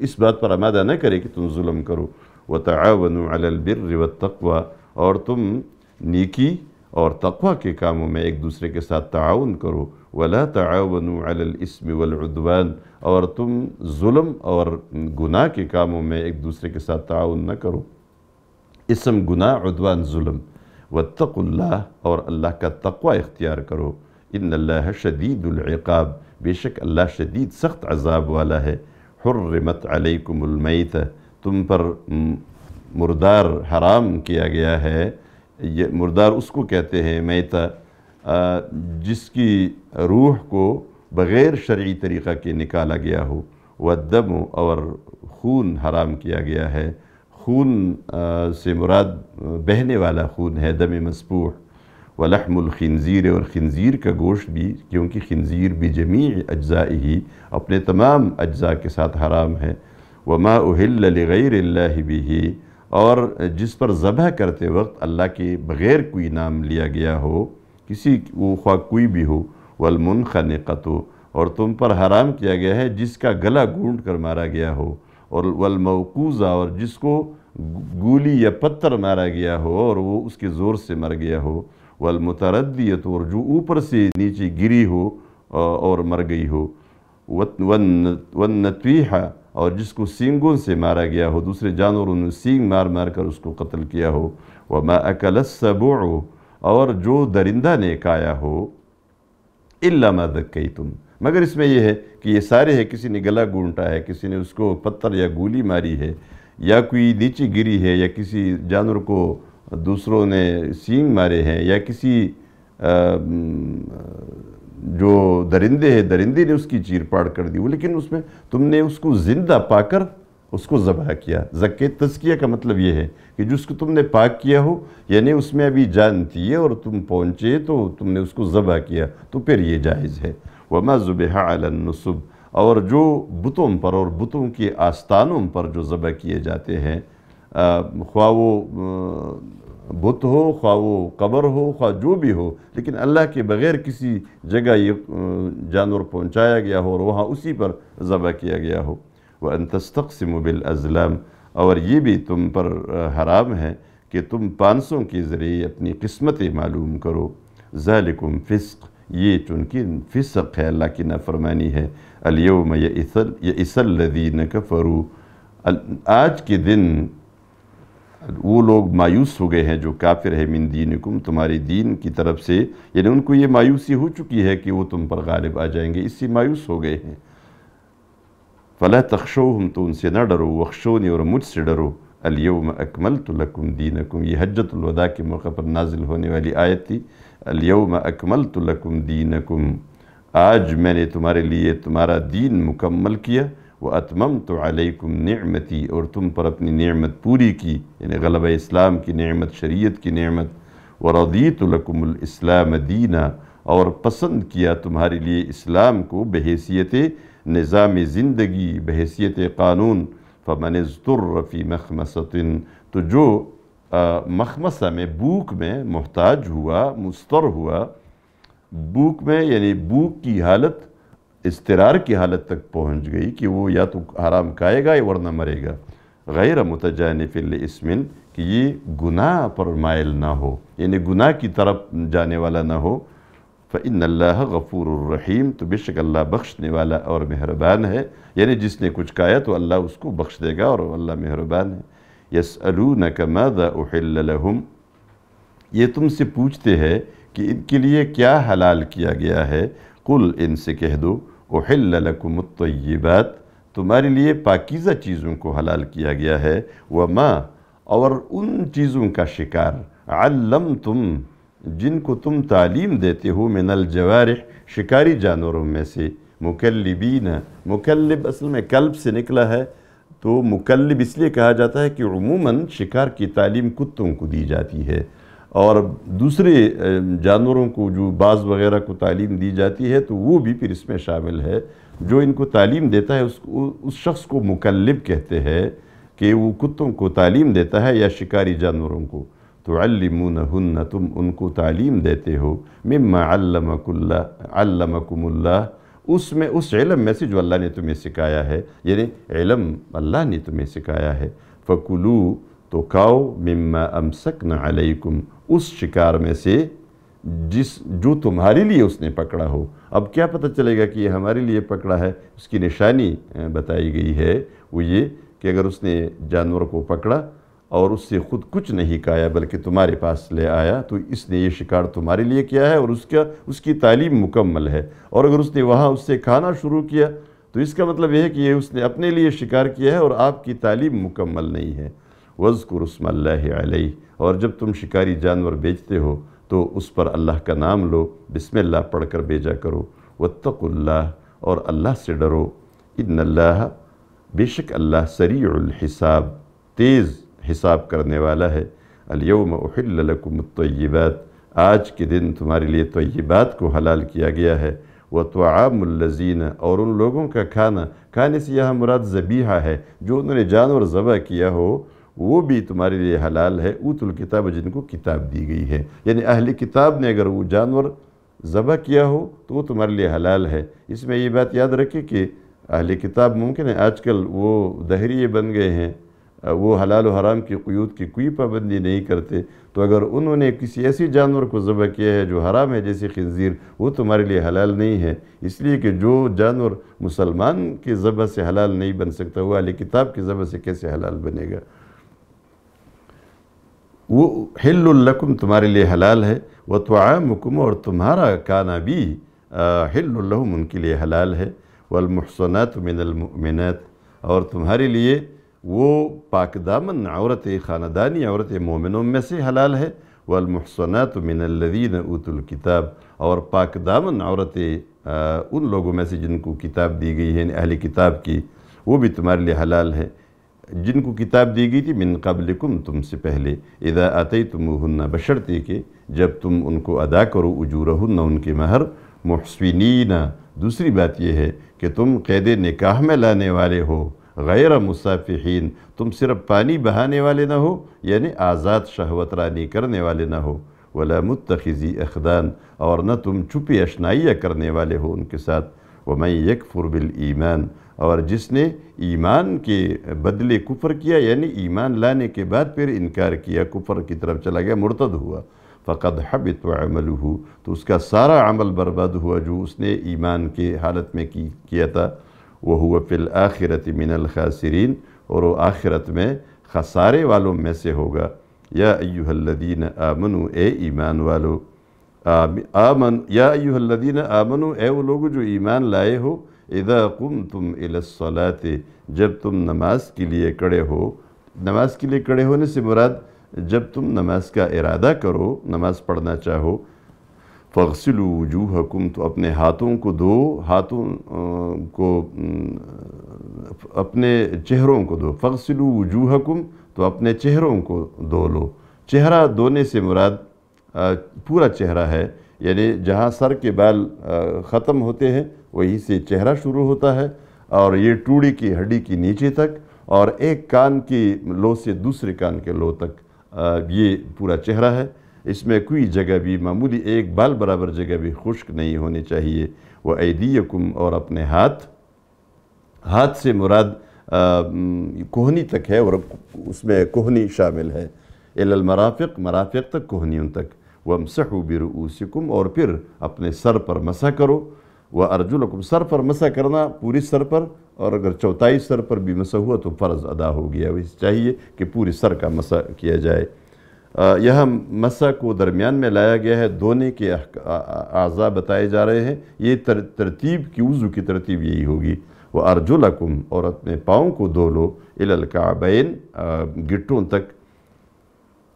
اس بات پر آمادہ نہ کرے کہ تم ظلم کرو۔ وَتَعَاوَنُوا عَلَى الْبِرِّ وَالتَّقْوَى، اور تم نیکی اور تقوی کے کاموں میں ایک دوسرے کے ساتھ تعاون کرو۔ وَلَا تَعَاوَنُوا عَلَى الْإِسْمِ وَالْعُدْوَانِ، اور تم ظلم اور گناہ کے کاموں میں ایک دوسرے کے ساتھ تعاون نہ کرو۔ اسم گناہ، عدوان، ظلم۔ وَاتَّقُوا اللَّهِ اور اللہ کا تقوی اختیار کرو۔ ان اللہ شدید العقاب۔ بے شک اللہ شدید سخت عذاب والا ہے۔ حرمت علیکم المیت تم پر مردار حرام کیا گیا ہے۔ یہ مردار اس کو کہتے ہیں میتا جس کی روح کو بغیر شرعی طریقہ کے نکالا گیا ہو۔ والدم اور خون حرام کیا گیا ہے۔ خون سے مراد بہنے والا خون ہے، دم مسپوح ولحم الخنزیر، اور خنزیر کا گوشت بھی، کیونکہ خنزیر بھی جمیع اجزاء ہی اپنے تمام اجزاء کے ساتھ حرام ہے، وما اہل لغیر اللہ بھی اور جس پر ذبح کرتے وقت اللہ کے بغیر کوئی نام لیا گیا ہو، کسی، وہ خواہ کوئی بھی ہو والمنخنقت اور تم پر حرام کیا گیا ہے، جس کا گلا گونڈ کر مارا گیا ہو اور والموقوزہ، اور جس کو گولی یا پتھر مارا گیا ہو اور وہ اس کے زور سے مر گیا ہو، والمتردیت، اور جو اوپر سے نیچے گری ہو اور مر گئی ہو۔ والنتویحہ اور جس کو سینگوں سے مارا گیا ہو، دوسرے جانوروں نے سینگ مار مار کر اس کو قتل کیا ہو۔ وما اکل السبع اور جو درندہ نے کایا ہو، الا ما ذکیتم۔ مگر اس میں یہ ہے کہ یہ سارے ہے کسی نے گلا گونٹا ہے، کسی نے اس کو پتھر یا گولی ماری ہے، یا کوئی نیچے گری ہے، یا کسی جانور کو دوسروں نے سینگ مارے ہیں، یا کسی جو درندے ہیں، درندے نے اس کی چیر پاڑ کر دی۔ لیکن اس میں تم نے اس کو زندہ پا کر اس کو ذبح کیا۔ زکے تزکیہ کا مطلب یہ ہے کہ جس کو تم نے پاک کیا ہو یعنی اس میں ابھی جان تھی اور تم پہنچے تو تم نے اس کو ذبح کیا، تو پھر یہ جائز ہے۔ وَمَا زُبِحَ عَلَى النُّصُبِ۔ اور جو بتوں پر اور بتوں کے آستانوں پر جو ذبح کیے جاتے ہیں خواہ وہ بت ہو، خواہ وہ قبر ہو، خواہ جو بھی ہو، لیکن اللہ کے بغیر کسی جگہ یہ جانور پہنچایا گیا ہو اور وہاں اسی پر ذبح کیا گیا ہو۔ وَأَن تَسْتَقْسِمُ بِالْأَزْلَامِ۔ اور یہ بھی تم پر حرام ہے کہ تم پانسوں کے ذریعے اپنی قسمتیں معلوم کرو۔ ذَلِكُمْ فِسْقِ۔ یہ چونکہ فسق ہے، اللہ کی نافرمانی ہے۔ الْيَوْمَ يَئِسَ الَّذِينَ كَفَرُوا آج کے دن وہ لوگ مایوس ہو گئے ہیں جو کافر ہے من دینکم تمہاری دین کی طرف سے۔ یعنی ان کو یہ مایوسی ہو چکی ہے کہ وہ تم پر غالب آ جائیں گے، اس سے مایوس ہو گئے ہیں۔ فلا تخشوہم، تو ان سے نہ ڈرو، وخشونی اور مجھ سے ڈرو۔ الیوم اکملت لکم دینکم، یہ حجت الوداع کے موقع پر نازل ہونے والی آیت تھی۔ اليوم أكملت لكم دينكم. أجمني تمار لي تمار دين مكمل كيا وأتممت عليكم نعمتي. أرتم پر اپنی نعمت پوری کی يعني غلب إسلام کی نعمت شریعت کی نعمت. ورضيت لكم الإسلام دينا. اور پسند کیا تمہاری لئے اسلام کو بحیثیت نظام زندگی بحیثیت قانون. فمن اضطر في مخمسة تو جو مخمصہ میں بوک میں محتاج ہوا، مستر ہوا۔ بوک میں یعنی بوک کی حالت، استرار کی حالت تک پہنچ گئی کہ وہ یا تو حرام کھائے گا یا ورنہ مرے گا۔ غیر متجانف الاسمن کہ یہ گناہ پر مائل نہ ہو یعنی گناہ کی طرف جانے والا نہ ہو۔ فَإِنَّ اللَّهَ غَفُورُ الرَّحِيمُ تو بے شک اللہ بخشنے والا اور مہربان ہے۔ یعنی جس نے کچھ کہا تو اللہ اس کو بخش دے گا اور اللہ مہربان ہے۔ يَسْأَلُونَكَ مَاذَا أُحِلَّ لَهُمْ؟ یہ تم سے پوچھتے ہیں کہ ان کے لیے کیا حلال کیا گیا ہے۔ قل ان سے کہہ دو، احل لکم الطیبات، تمہارے لیے پاکیزہ چیزوں کو حلال کیا گیا ہے۔ وما، اور ان چیزوں کا شکار۔ علمتم، جن کو تم تعلیم دیتے ہو من الجوارح، شکاری جانوروں میں سے۔ مکلبین، مکلب اصل میں کلب سے نکلا ہے۔ تو مکلب اس لیے کہا جاتا ہے کہ عموماً شکار کی تعلیم کتوں کو دی جاتی ہے اور دوسرے جانوروں کو جو بعض وغیرہ کو تعلیم دی جاتی ہے تو وہ بھی پھر اس میں شامل ہے۔ جو ان کو تعلیم دیتا ہے اس کو، اس شخص کو مکلب کہتے ہیں کہ وہ کتوں کو تعلیم دیتا ہے یا شکاری جانوروں کو۔ تو علمونہن تم ان کو تعلیم دیتے ہو۔ مما علمک اللہ، علمکم اللہ اس میں، اس علم میں سے جو اللہ نے تمہیں سکھایا ہے یعنی علم اللہ نے تمہیں سکھایا ہے فَكُلُوا تو کھاؤ مما امسکن علیکم، اس شکار میں سے جس، جو تمہارے لیے اس نے پکڑا ہو۔ اب کیا پتہ چلے گا کہ یہ ہمارے لیے پکڑا ہے، اس کی نشانی بتائی گئی ہے۔ وہ یہ کہ اگر اس نے جانور کو پکڑا اور اس سے خود کچھ نہیں کھایا بلکہ تمہارے پاس لے آیا، تو اس نے یہ شکار تمہارے لیے کیا ہے اور اس کا، اس کی تعلیم مکمل ہے۔ اور اگر اس نے وہاں اس سے کھانا شروع کیا، تو اس کا مطلب یہ ہے کہ یہ اس نے اپنے لیے شکار کیا ہے اور آپ کی تعلیم مکمل نہیں ہے۔ وَذْكُرُ اسْمَ اللَّهِ عَلَيْهِ۔ اور جب تم شکاری جانور بیچتے ہو، تو اس پر اللہ کا نام لو، بسم اللہ پڑھ کر بیجا کرو۔ وَاتَّقُوا اللَّهِ۔ اور اللہ سے ڈرو۔ اِنَّ اللَّهَ، بے شک اللہ سریع الحساب۔ تیز۔ حساب کرنے والا ہے۔ الْيَوْمَ أُحِلَّ لَكُمُ الطَّيِّبَاتِ آج کے دن تمہارے لیے طیبات کو حلال کیا گیا ہے۔ وہ توعام الزین اور ان لوگوں کا کھانا۔ کھانے سے یہاں مراد ذبیحہ ہے۔ جو انہوں نے جانور ذبح کیا ہو، وہ بھی تمہارے لیے حلال ہے۔ اوت الکتاب جن کو کتاب دی گئی ہے۔ یعنی اہل کتاب نے اگر وہ جانور ذبح کیا ہو، تو وہ تمہارے لیے حلال ہے۔ اس میں یہ بات یاد رکھے کہ اہل کتاب ممکن ہے آج کل وہ دہریے بن گئے ہیں۔ وہ حلال و حرام کی قیود کی کوئی پابندی نہیں کرتے۔ تو اگر انہوں نے کسی ایسی جانور کو ذبح کیا ہے جو حرام ہے، جیسے خنزیر، وہ تمہارے لیے حلال نہیں ہے۔ اس لیے کہ جو جانور مسلمان کی ذبح سے حلال نہیں بن سکتا، وہ اہل کتاب کی ذبح سے کیسے حلال بنے گا؟ وہ حل الکم تمہارے لیے حلال ہے۔ وہ توعامکم اور تمہارا کانا بھی حل الحم ان کے لیے حلال ہے۔ والمحصنات من المؤمنات، اور تمہارے لیے وہ پاک دامن عورت خاندانی عورت مومنوں میں سے حلال ہے۔ والمحصنات من الذین اوت الکتاب اور پاک دامن عورت ان لوگوں میں سے جن کو کتاب دی گئی ہے یعنی اہل کتاب کی، وہ بھی تمہارے لیے حلال ہے۔ جن کو کتاب دی گئی تھی، من قبلکم تم سے پہلے۔ اذا آتیتموہن بشرتے کہ جب تم ان کو ادا کرو اجورہن، ان کے مہر۔ محسنین دوسری بات یہ ہے کہ تم قید نکاح میں لانے والے ہو۔ غیر مصافحین، تم صرف پانی بہانے والے نہ ہو یعنی آزاد شہوت رانی کرنے والے نہ ہو۔ ولا متخذی اخدان اور نہ تم چھپی اشنائیہ کرنے والے ہو ان کے ساتھ۔ وَمَنْ يَكْفُرْ بِالْإِيمَانِ، اور جس نے ایمان کے بدلے کفر کیا یعنی ایمان لانے کے بعد پھر انکار کیا، کفر کی طرف چلا گیا، مرتد ہوا۔ فقد حبت وعملہ تو اس کا سارا عمل برباد ہوا جو اس نے ایمان کے حالت میں کی، کیا تھا۔ وہ ہوا فی الآخرت من الخاسرین، اور وہ آخرت میں خسارے والوں میں سے ہوگا۔ یا ایوہ الذین آمنوا، اے ایمان والو آمن، یا ایوہ الذین آمنوا، اے وہ لوگ جو ایمان لائے ہو، اذا قمتم الى الصلاة، جب تم نماز کے لیے کڑے ہو، نماز کے لیے کڑے ہونے سے مراد جب تم نماز کا ارادہ کرو، نماز پڑھنا چاہو فغسلوا وجوہکم، تو اپنے ہاتھوں کو دو ہاتھوں کو اپنے چہروں کو دو فغسلوا وجوہکم، تو اپنے چہروں کو دو لو۔ چہرہ دونے سے مراد پورا چہرہ ہے۔ یعنی جہاں سر کے بال ختم ہوتے ہیں، وہیں سے چہرہ شروع ہوتا ہے۔ اور یہ ٹوڑی کی ہڈی کی نیچے تک، اور ایک کان کی لو سے دوسرے کان کے لو تک یہ پورا چہرہ ہے۔ اس میں کوئی جگہ بھی معمولی ایک بال برابر جگہ بھی خشک نہیں ہونی چاہیے۔ وہ ایدیکم اور اپنے ہاتھ ہاتھ سے مراد کوہنی تک ہے اور اس میں کوہنی شامل ہے۔ المرافق، مرافق تک، کوہنیوں تک۔ وَمْسَحُوا بِرُؤُوسِكُمْ اور پھر اپنے سر پر مسح کرو۔ وہ سر پر مسح کرنا پوری سر پر، اور اگر چوتائی سر پر بھی مسح ہوا تو فرض ادا ہو گیا۔ ویسے چاہیے کہ پوری سر کا مسح کیا جائے۔ یہاں مسح کو درمیان میں لایا گیا ہے دونے کے اعضاء بتائے جا رہے ہیں۔ یہ ترتیب کی وضو کی ترتیب یہی ہوگی۔ وہ ارجلکم اور اپنے پاؤں کو دو لو الالکعبین گٹوں تک،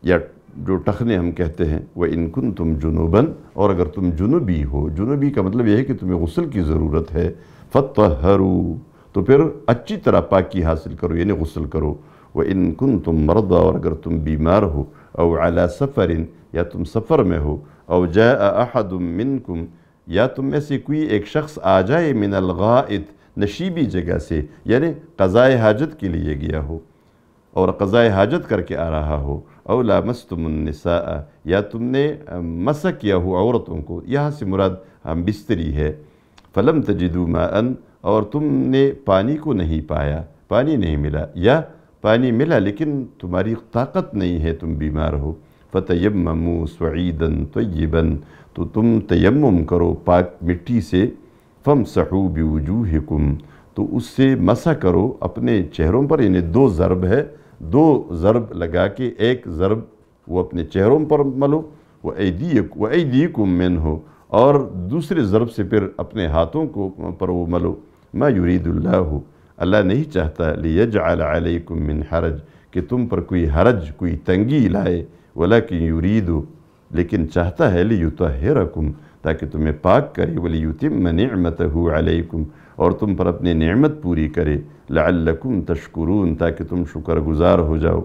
یا جو ٹخنے ہم کہتے ہیں۔ وہ انکن تم جنوباً، اور اگر تم جنوبی ہو، جنوبی کا مطلب یہ ہے کہ تمہیں غسل کی ضرورت ہے۔ فتحرو تو پھر اچھی طرح پاکی حاصل کرو یعنی غسل کرو۔ وہ انکن تم مردہ اور اگر تم بیمار ہو او علی سفر یا تم سفر میں ہو، او جاء احد منکم، یا تم میں سے کوئی ایک شخص آ جائے من الغائط، نشیبی جگہ سے یعنی قضائے حاجت کے لیے گیا ہو، اور قضائے حاجت کر کے آ رہا ہو، او لامستم النساء، یا تم نے مسا کیا ہو عورتوں کو، یہاں سے مراد ہم بستری ہے، فلم تجدو ماء، اور تم نے پانی کو نہیں پایا، پانی نہیں ملا، یا پانی ملا، لیکن تمہاری طاقت نہیں ہے، تم بیمار ہو۔ فتیممو سعیدن طیبن تو تم تیمم کرو پاک مٹی سے۔ فمسحو بوجوہکم، تو اس سے مسح کرو۔ اپنے چہروں پر یعنی دو ضرب ہے۔ دو ضرب لگا کے ایک ضرب وہ اپنے چہروں پر ملو۔ وہ ایدیک وہ ایدیکم من ہو اور دوسرے ضرب سے پھر اپنے ہاتھوں کو پر وہ ملو۔ ما یرید اللہ ہو اللہ نہیں چاہتا لیجعل علیکم من حرج، کہ تم پر کوئی حرج، کوئی تنگی لائے ولیکن یریدو لیکن چاہتا ہے لیتحرکم تاکہ تمہیں پاک کرے ولیتم نعمتہو علیکم اور تم پر اپنی نعمت پوری کرے لعلکم تشکرون تاکہ تم شکر گزار ہو جاؤ۔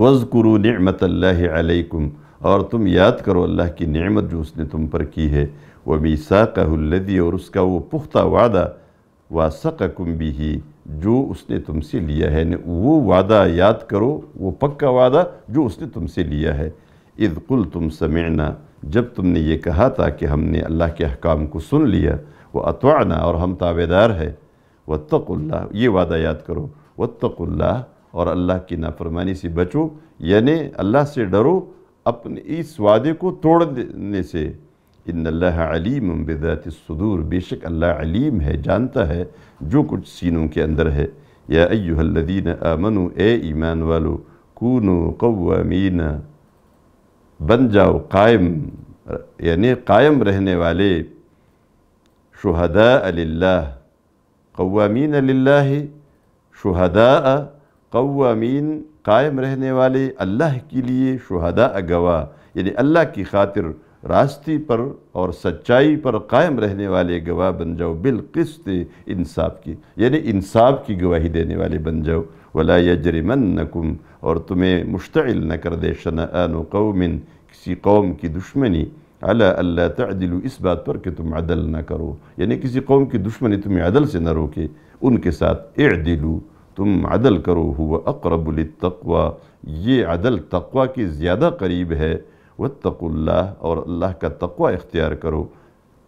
وَذْكُرُوا نِعْمَةَ اللَّهِ عَلَيْكُمْ، اور تم یاد کرو اللہ کی نعمت جو اس نے تم پر کی ہے۔ وہ میساقہ الدی اور اس کا وہ پختہ وعدہ واسقکم بھی جو اس نے تم سے لیا ہے یعنی وہ وعدہ یاد کرو، وہ پکا وعدہ جو اس نے تم سے لیا ہے۔ اذ قل تم سمعنا، جب تم نے یہ کہا تھا کہ ہم نے اللہ کے احکام کو سن لیا وہ اتوانا اور ہم تابدار ہے واتقوا اللہ یہ وعدہ یاد کرو۔ واتقوا اللہ اور اللہ کی نافرمانی سے بچو یعنی اللہ سے ڈرو اپنے اس وعدے کو توڑنے سے۔ ان اللہ علیم بذات الصدور، بے شک اللہ علیم ہے، جانتا ہے جو کچھ سینوں کے اندر ہے۔ یا ایوہ الذین آمنوا، اے ایمان والو کونو قوامین، بن جاؤ قائم یعنی قائم رہنے والے شہداء للہ، قوامین للہ، شہداء، قوامین قائم رہنے والے اللہ کے لیے شہداء گواہ یعنی اللہ کی خاطر راستی پر اور سچائی پر قائم رہنے والے گواہ بن جاؤ، بالقسط انصاف کی یعنی انصاف کی گواہی دینے والے بن جاؤ۔ ولا یجرمنکم اور تمہیں مشتعل نہ کر دے، شنآن قوم، کسی قوم کی دشمنی۔ علی اللہ تعدلو اس بات پر کہ تم عدل نہ کرو۔ یعنی کسی قوم کی دشمنی تمہیں عدل سے نہ روکے، ان کے ساتھ اعدلو تم عدل کرو ہوا اقرب للتقوی یہ عدل تقوی کی زیادہ قریب ہے۔ واتقوا اللہ اور اللہ کا تقوی اختیار کرو۔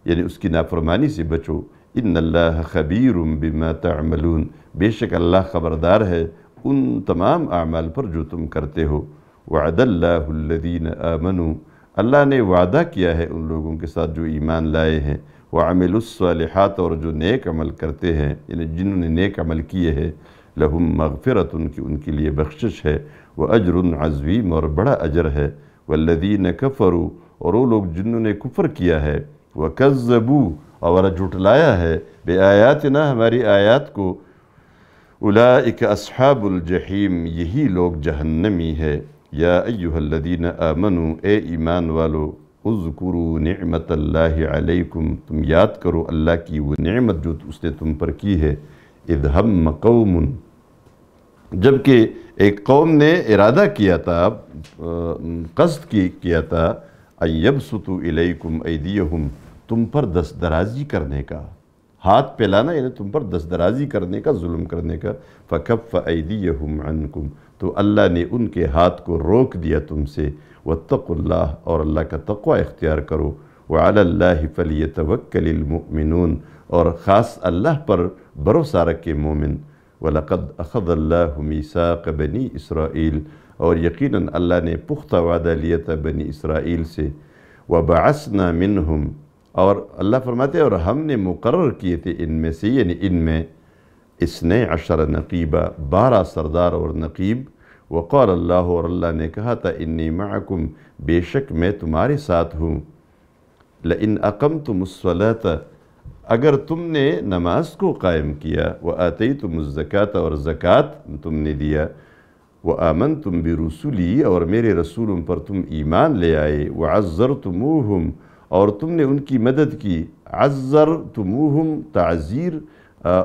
یعنی اس کی نافرمانی سے بچو۔ ان اللہ خبیر بما تعملون۔ بے شک اللہ خبردار ہے ان تمام اعمال پر جو تم کرتے ہو۔ وعد اللہ الذین آمنوا۔ اللہ نے وعدہ کیا ہے ان لوگوں کے ساتھ جو ایمان لائے ہیں۔ وعملوا الصالحات اور جو نیک عمل کرتے ہیں۔ یعنی جنہوں نے نیک عمل کیے ہیں۔ لہم مغفرت ان کی ان کے لیے بخشش ہے۔ وہ اجر عظیم اور بڑا اجر ہے۔ والذین کفروا، اور وہ لوگ جنہوں نے کفر کیا ہے وَكَذَّبُوا اور جھٹلایا ہے بے آیاتنا ہماری آیات کو۔ اولئک اصحاب الجحیم، یہی لوگ جہنمی ہے یا ایوہ الذین آمنوا، اے ایمان والو، اذکروا نعمت اللہ علیکم۔ تم یاد کرو اللہ کی وہ نعمت جو اس نے تم پر کی ہے۔ اذ ہم قوم، جبکہ ایک قوم نے ارادہ کیا تھا قصد کی، کیا تھا ایبسطو الیکم ایدیہم، تم پر دست درازی کرنے کا، ہاتھ پھیلانا یعنی تم پر دست درازی کرنے کا، ظلم کرنے کا فَكَفَّ أَيْدِيَهُمْ عَنْكُمْ تو اللہ نے ان کے ہاتھ کو روک دیا تم سے۔ وَاتَّقُوا اللَّهِ اور اللہ کا تقوی اختیار کرو۔ وَعَلَى اللَّهِ فَلْيَتَوَكَّلِ الْمُؤْمِنُونَ، اور خاص اللہ پر بھروسہ رکھے مومن۔ وَلَقَدْ أَخَذَ اللَّهُ مِيثَاقَ بَنِي اسرائیل اور یقیناً اللہ نے پختہ وعدہ لیا تھا بنی اسرائیل سے۔ وَبَعَثْنَا مِنْهُمْ اور اللہ فرماتے اور ہم نے مقرر کیے تھے ان میں سے یعنی ان میں اسنے عشر نقیبہ، بارہ سردار اور نقیب۔ وقال اللہ، اور اللہ نے کہا تھا، انی معکم، بے شک میں تمہارے ساتھ ہوں۔ لَإِنْ أَقَمْتُمُ الصَّلَاةَ اگر تم نے نماز کو قائم کیا، وَآتَيْتُمُ الزَّكَاةَ اور زکوٰۃ تم نے دیا، وَآمَنْتُمْ بِرُسُلِي اور میرے رسولوں پر تم ایمان لے آئے، وَعَزَّرْتُمُوهُمْ اور تم نے ان کی مدد کی۔ عزرتموہم تعزیر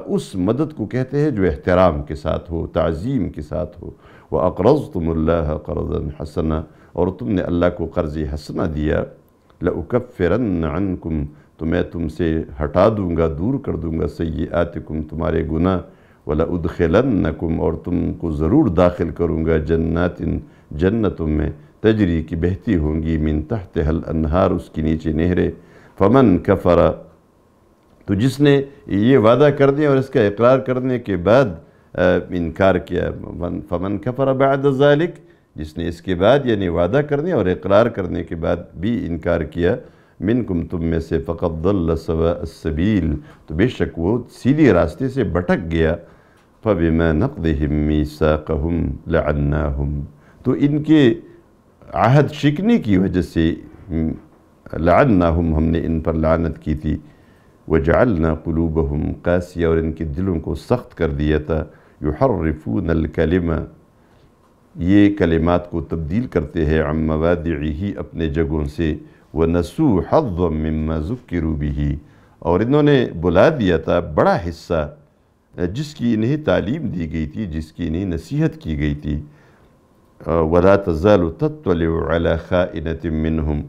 اس مدد کو کہتے ہیں جو احترام کے ساتھ ہو، تعظیم کے ساتھ ہو۔ وَأَقْرَضْتُمُ اللَّهَ قَرْضًا حَسَنًا اور تم نے اللہ کو قرض حسنہ دیا۔ لَأُكَفِّرَنَّ عَنْكُمْ تو میں تم سے ہٹا دوں گا، دور کر دوں گا سیئاتکم، تمہارے گناہ۔ وَلَأُدْخِلَنَّكُمْ اور تم کو ضرور داخل کروں گا جنات، جنتوں میں۔ تجری کی بہتی ہوں گی من تحت حل انہار اس کی نیچے نہرے فمن کفر، تو جس نے یہ وعدہ کر دیا اور اس کا اقرار کرنے کے بعد انکار کیا۔ فمن کفر بعد ذالک جس نے اس کے بعد یعنی وعدہ کرنے اور اقرار کرنے کے بعد بھی انکار کیا۔ منکم تم میں سے فقط ضل سوا السبیل، تو بے شک وہ سیدھی راستے سے بٹک گیا۔ فَبِمَا نَقْضِهِمْ مِيسَاقَهُمْ لَعَنَّاهُمْ تو ان کے عہد شکنی کی وجہ سے لعناہم ہم نے ان پر لعنت کی تھی۔ وجعلنا قلوبہم قاسیہ اور ان کے دلوں کو سخت کر دیا تھا۔ یحرفون الکلمہ۔ یہ کلمات کو تبدیل کرتے ہیں عن موادعی اپنے جگہوں سے۔ وَنَسُوا حَظًّا مِمَّا ذُكِّرُوا بِهِ. اور انہوں نے بلا دیا تھا، بڑا حصہ، جس کی انہیں تعلیم دی گئی تھی، جس کی انہیں نصیحت کی گئی تھی۔ وَلَا تَزَالُ تطلع عَلَى خَائِنَةٍ مِّنْهُمْ۔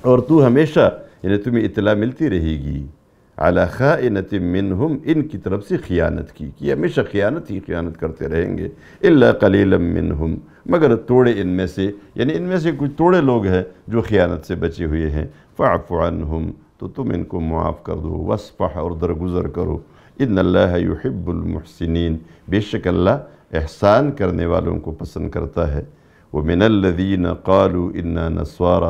اور تو ہمیشہ یعنی تمہیں اطلاع ملتی رہے گی۔ علی خائنت منہم ان کی طرف سے خیانت کی، کہ ہمیشہ خیانت ہی خیانت کرتے رہیں گے، الا قلیلا منہم مگر توڑے ان میں سے یعنی ان میں سے کچھ توڑے لوگ ہیں جو خیانت سے بچے ہوئے ہیں۔ فعف عنہم تو تم ان کو معاف کر دو وصفح اور درگزر کرو۔ ان اللہ یحب المحسنین بے شک اللہ احسان کرنے والوں کو پسند کرتا ہے۔ وَمِنَ الَّذِينَ قَالُوا إِنَّا نَسْوَارَ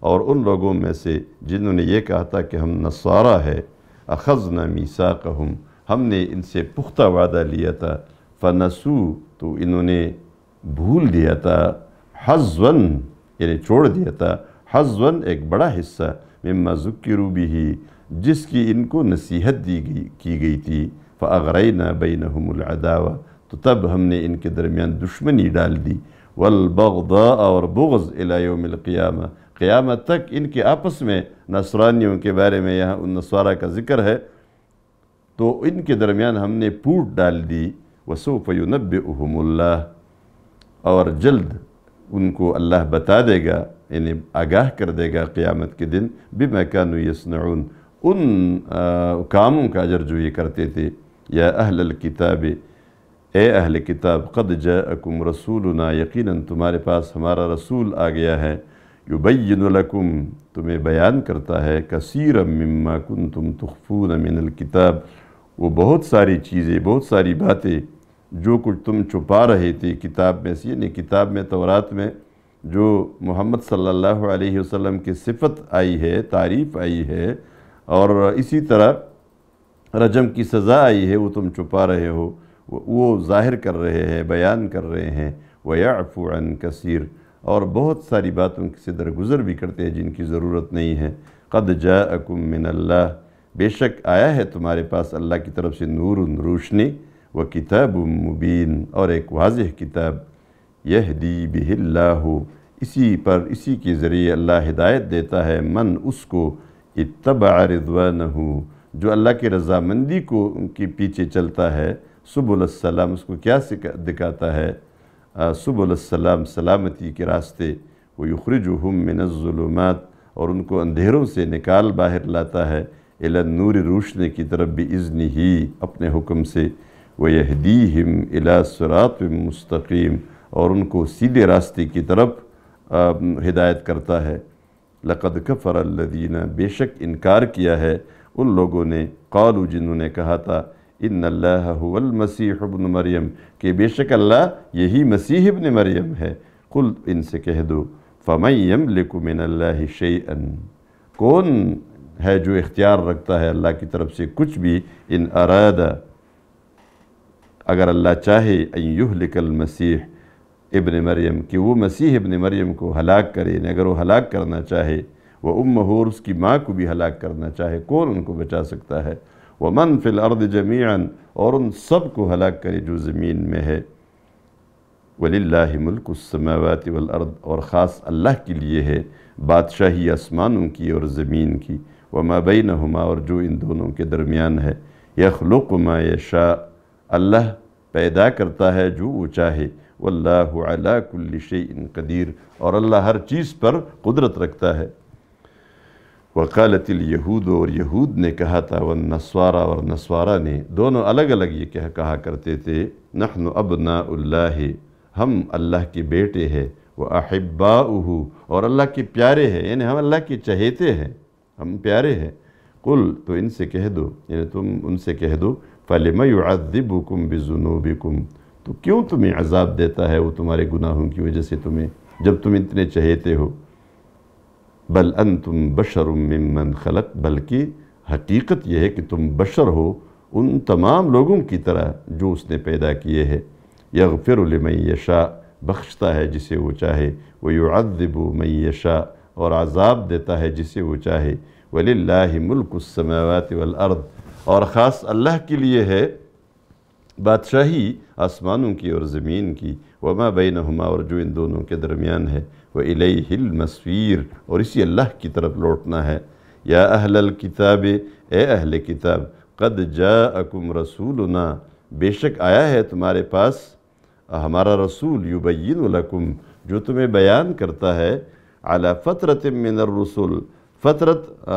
اور ان لوگوں میں سے جنہوں نے یہ کہا تھا کہ ہم نصارہ ہے أخذنا میثاقہم ہم نے ان سے پختہ وعدہ لیا تھا فنسو تو انہوں نے بھول دیا تھا حضون یعنی چھوڑ دیا تھا حضون ایک بڑا حصہ مما ذکرو بھی جس کی ان کو نصیحت دی گئی کی گئی تھی فَأَغْرَيْنَا بَيْنَهُمُ الْعَدَاوَ تو تب ہم نے ان کے درمیان دشمنی ڈال دی والبغضاء اور بغض إلى یوم القیامہ قیامت تک ان کے آپس میں نصرانیوں کے بارے میں یہاں ان نصارہ کا ذکر ہے، تو ان کے درمیان ہم نے پوٹ ڈال دی۔ وَسُوفَ يُنَبِّئُهُمُ اللَّهِ اور جلد ان کو اللہ بتا دے گا یعنی آگاہ کر دے گا قیامت کے دن۔ بِمَا كَانُوا يَسْنَعُونَ ان کاموں کا اجر جو یہ کرتے تھے۔ یا اہل الکتاب، اے اہل کتاب، قد جاءکم رسولنا، یقیناً تمہارے پاس ہمارا رسول آ گیا ہے۔ یبین لکم، تمہیں بیان کرتا ہے کثیر مما کنتم تخفون من الکتاب۔ وہ بہت ساری چیزیں، بہت ساری باتیں جو کچھ تم چھپا رہے تھے کتاب میں سے یعنی کتاب میں، تورات میں، جو محمد صلی اللہ علیہ وسلم کی صفت آئی ہے، تعریف آئی ہے، اور اسی طرح رجم کی سزا آئی ہے، وہ تم چھپا رہے ہو، وہ ظاہر کر رہے ہیں، بیان کر رہے ہیں۔ وَيَعْفُ عَنْ كَثِيرٍ اور بہت ساری باتوں سے درگزر بھی کرتے ہیں جن کی ضرورت نہیں ہے۔ قد جاءکم من اللہ بے شک آیا ہے تمہارے پاس اللہ کی طرف سے نور روشنی و کتاب مبین اور ایک واضح کتاب۔ یہدی بہ اللہ اسی پر اسی کے ذریعے اللہ ہدایت دیتا ہے۔ من اس کو؟ اتبع رضوانہ۔ جو اللہ کی رضامندی کو ان کے پیچھے چلتا ہے، سبل السلام، اس کو کیا دکھاتا ہے؟ سبل السلام، سلامتی کے راستے وہ یخرجہم من الظلمات، اور ان کو اندھیروں سے نکال باہر لاتا ہے، الی نور روشنے کی طرف بھی اذن ہی اپنے حکم سے وَيَهْدِيهِمْ إِلَى صِرَاطٍ مستقیم، اور ان کو سیدھے راستے کی طرف ہدایت کرتا ہے۔ لقد کفر الذین، بے شک انکار کیا ہے، ان لوگوں نے قالو جنہوں نے کہا تھا ان اللہ هو المسیح ابن مریم کہ بے شک اللہ یہی مسیح ابن مریم ہے۔ قل ان سے کہہ دو، فَمَنْ يَمْلِكُ مِنَ اللَّهِ شَيْئًا۔ کون ہے جو اختیار رکھتا ہے اللہ کی طرف سے کچھ بھی ان ارادہ اگر اللہ چاہے ان یہلک المسیح ابن مریم کہ وہ مسیح ابن مریم کو ہلاک کرے یعنی اگر وہ ہلاک کرنا چاہے، وہ ام اور اس کی ماں کو بھی ہلاک کرنا چاہے، کون ان کو بچا سکتا ہے؟ ومن فی الارض جمیعا اور ان سب کو ہلاک کرے جو زمین میں ہے۔ وَلِلَّهِ مُلْكُ السَّمَاوَاتِ وَالْأَرْضِ، اور خاص اللہ کے لیے ہے، بادشاہی آسمانوں کی اور زمین کی۔ وَمَا بَيْنَهُمَا، اور جو ان دونوں کے درمیان ہے۔ يَخْلُقُ مَا يَشَاء، اللہ پیدا کرتا ہے جو وہ چاہے۔ وَاللَّهُ عَلَى كُلِّ شَيْءٍ قَدِيرٍ، اور اللہ ہر چیز پر قدرت رکھتا ہے۔ وقالت الیہود اور یہود نے کہا تھا والنسوارا اور نسوارا نے دونوں الگ الگ یہ کہا کرتے تھے، نحن ابناء اللہ، ہم اللہ کے بیٹے ہیں وہ اور اللہ کے پیارے ہیں یعنی ہم اللہ کے چہیتے ہیں، ہم پیارے ہیں۔ قل، تو ان سے کہہ دو یعنی تم ان سے کہہ دو، فَلِمَ يُعَذِّبُكُمْ بِذُنُوبِكُمْ؟ تو کیوں تمہیں عذاب دیتا ہے وہ تمہارے گناہوں کی وجہ سے تمہیں، جب تم اتنے چہیتے ہو؟ بل انتم بشر ممن خلق، بلکہ حقیقت یہ ہے کہ تم بشر ہو ان تمام لوگوں کی طرح جو اس نے پیدا کیے ہے یغفر لمن یشاء، بخشتا ہے جسے وہ چاہے۔ وہ یعذب من یشاء، اور عذاب دیتا ہے جسے وہ چاہے۔ وَلِلَّهِ مُلْكُ السَّمَاوَاتِ وَالْأَرْضِ اور خاص اللہ کے لیے ہے بادشاہی آسمانوں کی اور زمین کی۔ وما بینہما، اور جو ان دونوں کے درمیان ہے۔ وَإِلَيْهِ الْمَسْوِيرِ اور اسی اللہ کی طرف لوٹنا ہے۔ یا اہل الکتاب اے اہل کتاب، قد جاءکم رسولنا۔ بے شک آیا ہے تمہارے پاس۔ ہمارا رسول یبین لکم، جو تمہیں بیان کرتا ہے۔ علی فترت من الرسول فطرت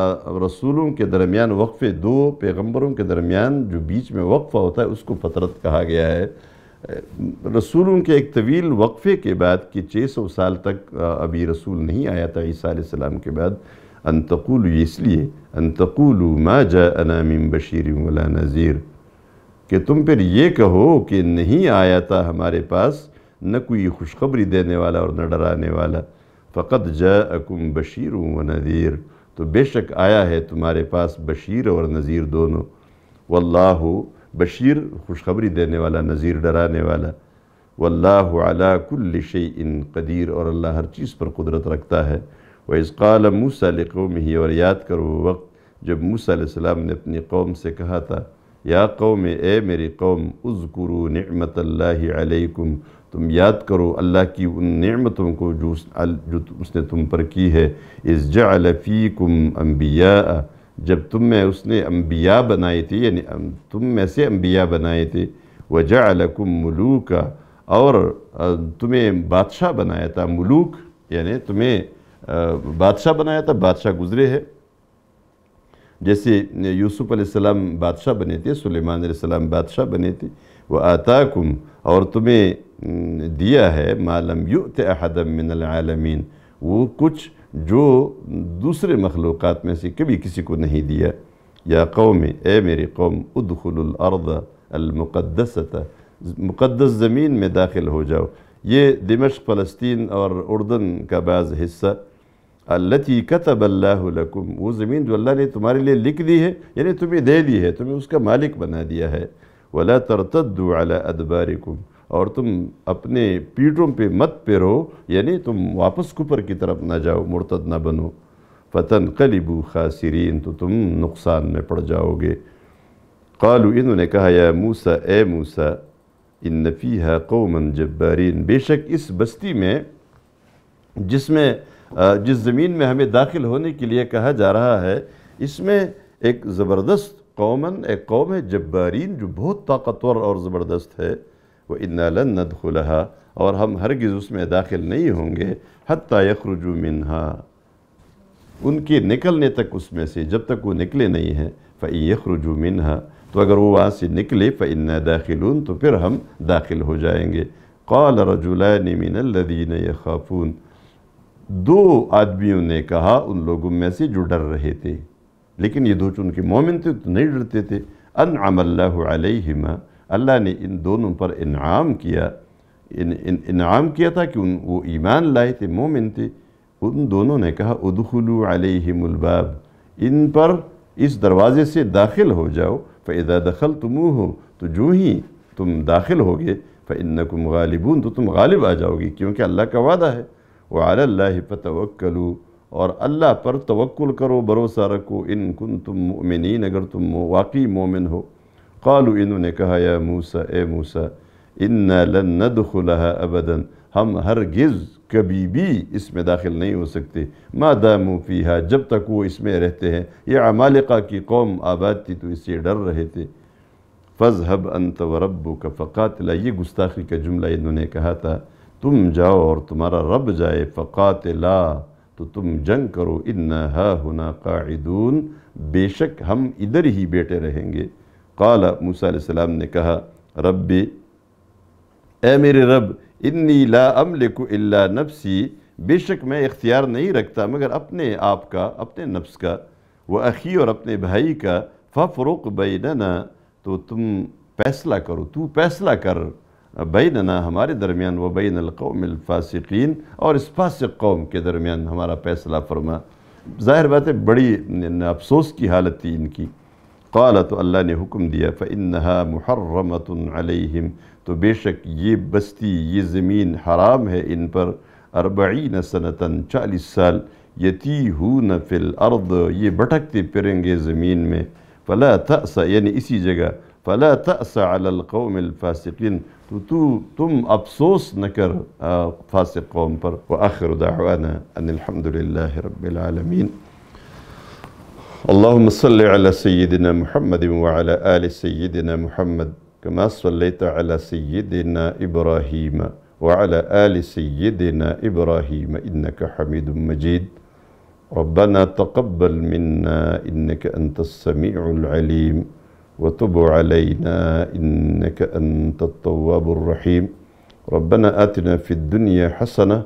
رسولوں کے درمیان وقفے، دو پیغمبروں کے درمیان جو بیچ میں وقفہ ہوتا ہے، اس کو فطرت کہا گیا ہے۔ رسولوں کے ایک طویل وقفے کے بعد کہ چھ سو سال تک ابھی رسول نہیں آیا تھا، عیسیٰ علیہ السلام کے بعد، ان تقولو اس لیے، ان تقولو ما جاءنا من بشیر ولا نذیر، کہ تم پھر یہ کہو کہ نہیں آیا تھا ہمارے پاس، نہ کوئی خوشخبری دینے والا اور نہ ڈرانے والا۔ فقط جاءکم بشیر و نذیر، تو بے شک آیا ہے تمہارے پاس بشیر اور نذیر دونوں۔ واللہ بشیر، خوشخبری دینے والا، نذیر ڈرانے والا۔ واللہ علی کل شیء قدیر، اور اللہ ہر چیز پر قدرت رکھتا ہے۔ وَإِذْ قَالَ مُوسَى لِقَوْمِهِ، اور یاد کرو وہ وقت جب موسیٰ علیہ السلام نے اپنی قوم سے کہا تھا، یا قوم، اے میری قوم، اذکروا نعمت اللہ علیکم۔ تم یاد کرو، اللہ کی ان نعمتوں کو جو اس نے تم پر کی ہے۔ اِذْ جَعَلَ فِيكُمْ انبیاء جب تم میں اس نے انبیاء بنائے تھے یعنی تم میں سے انبیاء بنائے تھے وَجَعَلَكُمْ مُلُوكَ اور تمہیں بادشاہ بنایا تھا، ملوک یعنی تمہیں بادشاہ بنایا تھا، بادشاہ گزرے ہے جیسے یوسف علیہ السلام بادشاہ بنے تھے، سلیمان علیہ السلام بادشاہ بنے تھے وہ اور تمہیں دیا ہے مالم یؤت احد من العالمین۔ وہ کچھ جو دوسرے مخلوقات میں سے کبھی کسی کو نہیں دیا، یا قوم، اے میری قوم ادخل الارض المقدسة مقدس زمین میں داخل ہو جاؤ۔ یہ دمشق، فلسطین اور اردن کا بعض حصہ۔ التی كتب اللہ لکم، وہ زمین جو اللہ نے تمہارے لیے لکھ دی ہے یعنی تمہیں دے دی ہے، تمہیں اس کا مالک بنا دیا ہے۔ وَلَا تَرْتَدُّ عَلَىٰ أَدْبَارِكُمْ اور تم اپنے پیٹوں پہ مت پہ رہو یعنی تم واپس کپر کی طرف نہ جاؤ، مرتد نہ بنو۔ فَتَنْقَلِبُوا خَاسِرِينَ، تو تم نقصان میں پڑ جاؤ گے۔ قالو انہوں نے کہا، یا موسیٰ، اے موسیٰ، ان فیہا قوما جبارین بے شک اس بستی میں، جس میں جس زمین میں ہمیں داخل ہونے کے لیے کہا جا رہا ہے، اس میں ایک زبردست قومن ایک قوم ہے جبارین جو بہت طاقتور اور زبردست ہے۔ وہ لَن نَدْخُلَهَا۔ اور ہم ہرگز اس میں داخل نہیں ہوں گے حتیٰ يَخْرُجُوا مِنْهَا۔ ان کے نکلنے تک اس میں سے جب تک وہ نکلے نہیں ہیں، فَإِن يَخْرُجُوا مِنْهَا۔ تو اگر وہ وہاں سے نکلے، فَإِنَّا دَاخِلُونَ، تو پھر ہم داخل ہو جائیں گے۔ قَالَ رَجُلَانِ مِنَ الَّذِينَ يَخَافُونَ۔ دو آدمیوں نے کہا، ان لوگوں میں سے جو ڈر رہے تھے۔ لیکن یہ دو چونکہ مومن تھے، تو نہیں ڈرتے تھے۔ انعم اللہ علیہما اللہ نے ان دونوں پر انعام کیا انعام کیا تھا کہ ان، وہ ایمان لائے تھے، مومن تھے، ان دونوں نے کہا، ادخلوا علیہم الباب، ان پر اس دروازے سے داخل ہو جاؤ، فَإِذَا دَخَلْتُمُوهُ، تو جو ہی تم داخل ہوگے، فَإِنَّكُمْ غَالِبُونَ، تو تم غالب آ جاؤ گی کیونکہ اللہ کا وعدہ ہے، وعلى اللہ فتوکلو اور اللہ پر توکل کرو، بھروسہ رکھو ان کن تم مؤمنین اگر تم واقعی مومن ہو۔ قالو انہوں نے کہا یا موسیٰ، اے موسیٰ، انا لن ندخلها ابدا ہم ہرگز کبھی بھی اس میں داخل نہیں ہو سکتے۔ ما دامو فیہا جب تک وہ اس میں رہتے ہیں۔ یہ عمالقہ کی قوم آباد تھی تو اس سے ڈر رہے تھے۔ فَذْهَبْ أَنْتَ وَرَبُّكَ فَقَاتِلَ۔ یہ گستاخی کا جملہ انہوں نے کہا تھا۔ تم جاؤ اور تمہارا رب جائے۔ فقاتلا۔ تو تم جنگ کرو۔ انا ہا ہنا قاعدون۔ بے شک ہم ادھر ہی بیٹے رہیں گے۔ قال موسیٰ علیہ السلام نے کہا رب اے میرے رب، انی لا املک الا نفسی، بے شک میں اختیار نہیں رکھتا مگر اپنے آپ کا، اپنے نفس کا، وہ اخی اور اپنے بھائی کا ففرق بیننا، تو تم فیصلہ کرو، تو فیصلہ کر بیننا ہمارے درمیان، وہ بین القوم الفاسقین اور اس فاسق قوم کے درمیان ہمارا فیصلہ فرما۔ ظاہر بات ہے، بڑی افسوس کی حالت تھی ان کی۔ قال، تو اللہ نے حکم دیا، فَإِنَّهَا مُحَرَّمَةٌ عَلَيْهِمْ۔ تو بے شک یہ بستی، یہ زمین حرام ہے ان پر۔ اربعین سنتاً چالیس سال۔ یتیہون فی الارض یہ بھٹکتے پھریں گے زمین میں۔ فلا تأس یعنی اسی جگہ۔ فلا تأس علی القوم الفاسقین تو تو، تم افسوس نہ کر فاسق قوم پر۔ وآخر دعوانا ان الحمدللہ رب العالمین اللهم صل على سيدنا محمد وعلى آل سيدنا محمد كما صليت على سيدنا إبراهيم وعلى آل سيدنا إبراهيم إنك حميد مجيد. ربنا تقبل منا إنك أنت السميع العليم. وتب علينا إنك أنت التواب الرحيم. ربنا آتنا في الدنيا حسنة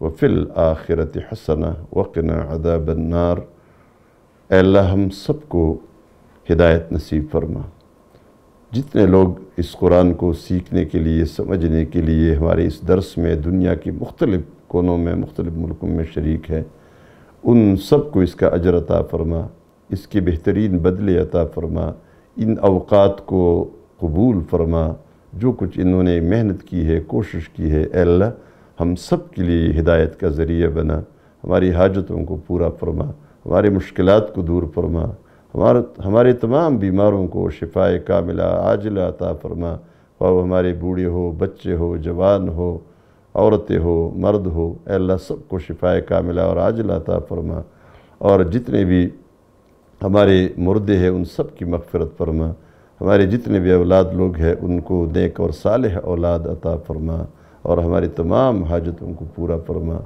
وفي الآخرة حسنة وقنا عذاب النار. اے اللہ، ہم سب کو ہدایت نصیب فرما۔ جتنے لوگ اس قرآن کو سیکھنے کے لیے، سمجھنے کے لیے ہمارے اس درس میں، دنیا کی مختلف کونوں میں، مختلف ملکوں میں شریک ہے ان سب کو اس کا اجر عطا فرما، اس کے بہترین بدلے عطا فرما، ان اوقات کو قبول فرما۔ جو کچھ انہوں نے محنت کی ہے، کوشش کی ہے، اے اللہ، ہم سب کے لیے ہدایت کا ذریعہ بنا۔ ہماری حاجتوں کو پورا فرما۔ ہمارے مشکلات کو دور فرما۔ ہمارے ہمارے تمام بیماروں کو شفائے کاملہ عاجلہ عطا فرما۔ اور ہمارے بوڑھے ہو، بچے ہو، جوان ہو، عورتیں ہو، مرد ہو، اے اللہ سب کو شفائے کاملہ اور عاجلہ عطا فرما۔ اور جتنے بھی ہمارے مردے ہیں، ان سب کی مغفرت فرما۔ ہمارے جتنے بھی اولاد لوگ ہیں، ان کو نیک اور صالح اولاد عطا فرما۔ اور ہماری تمام حاجتوں کو پورا فرما۔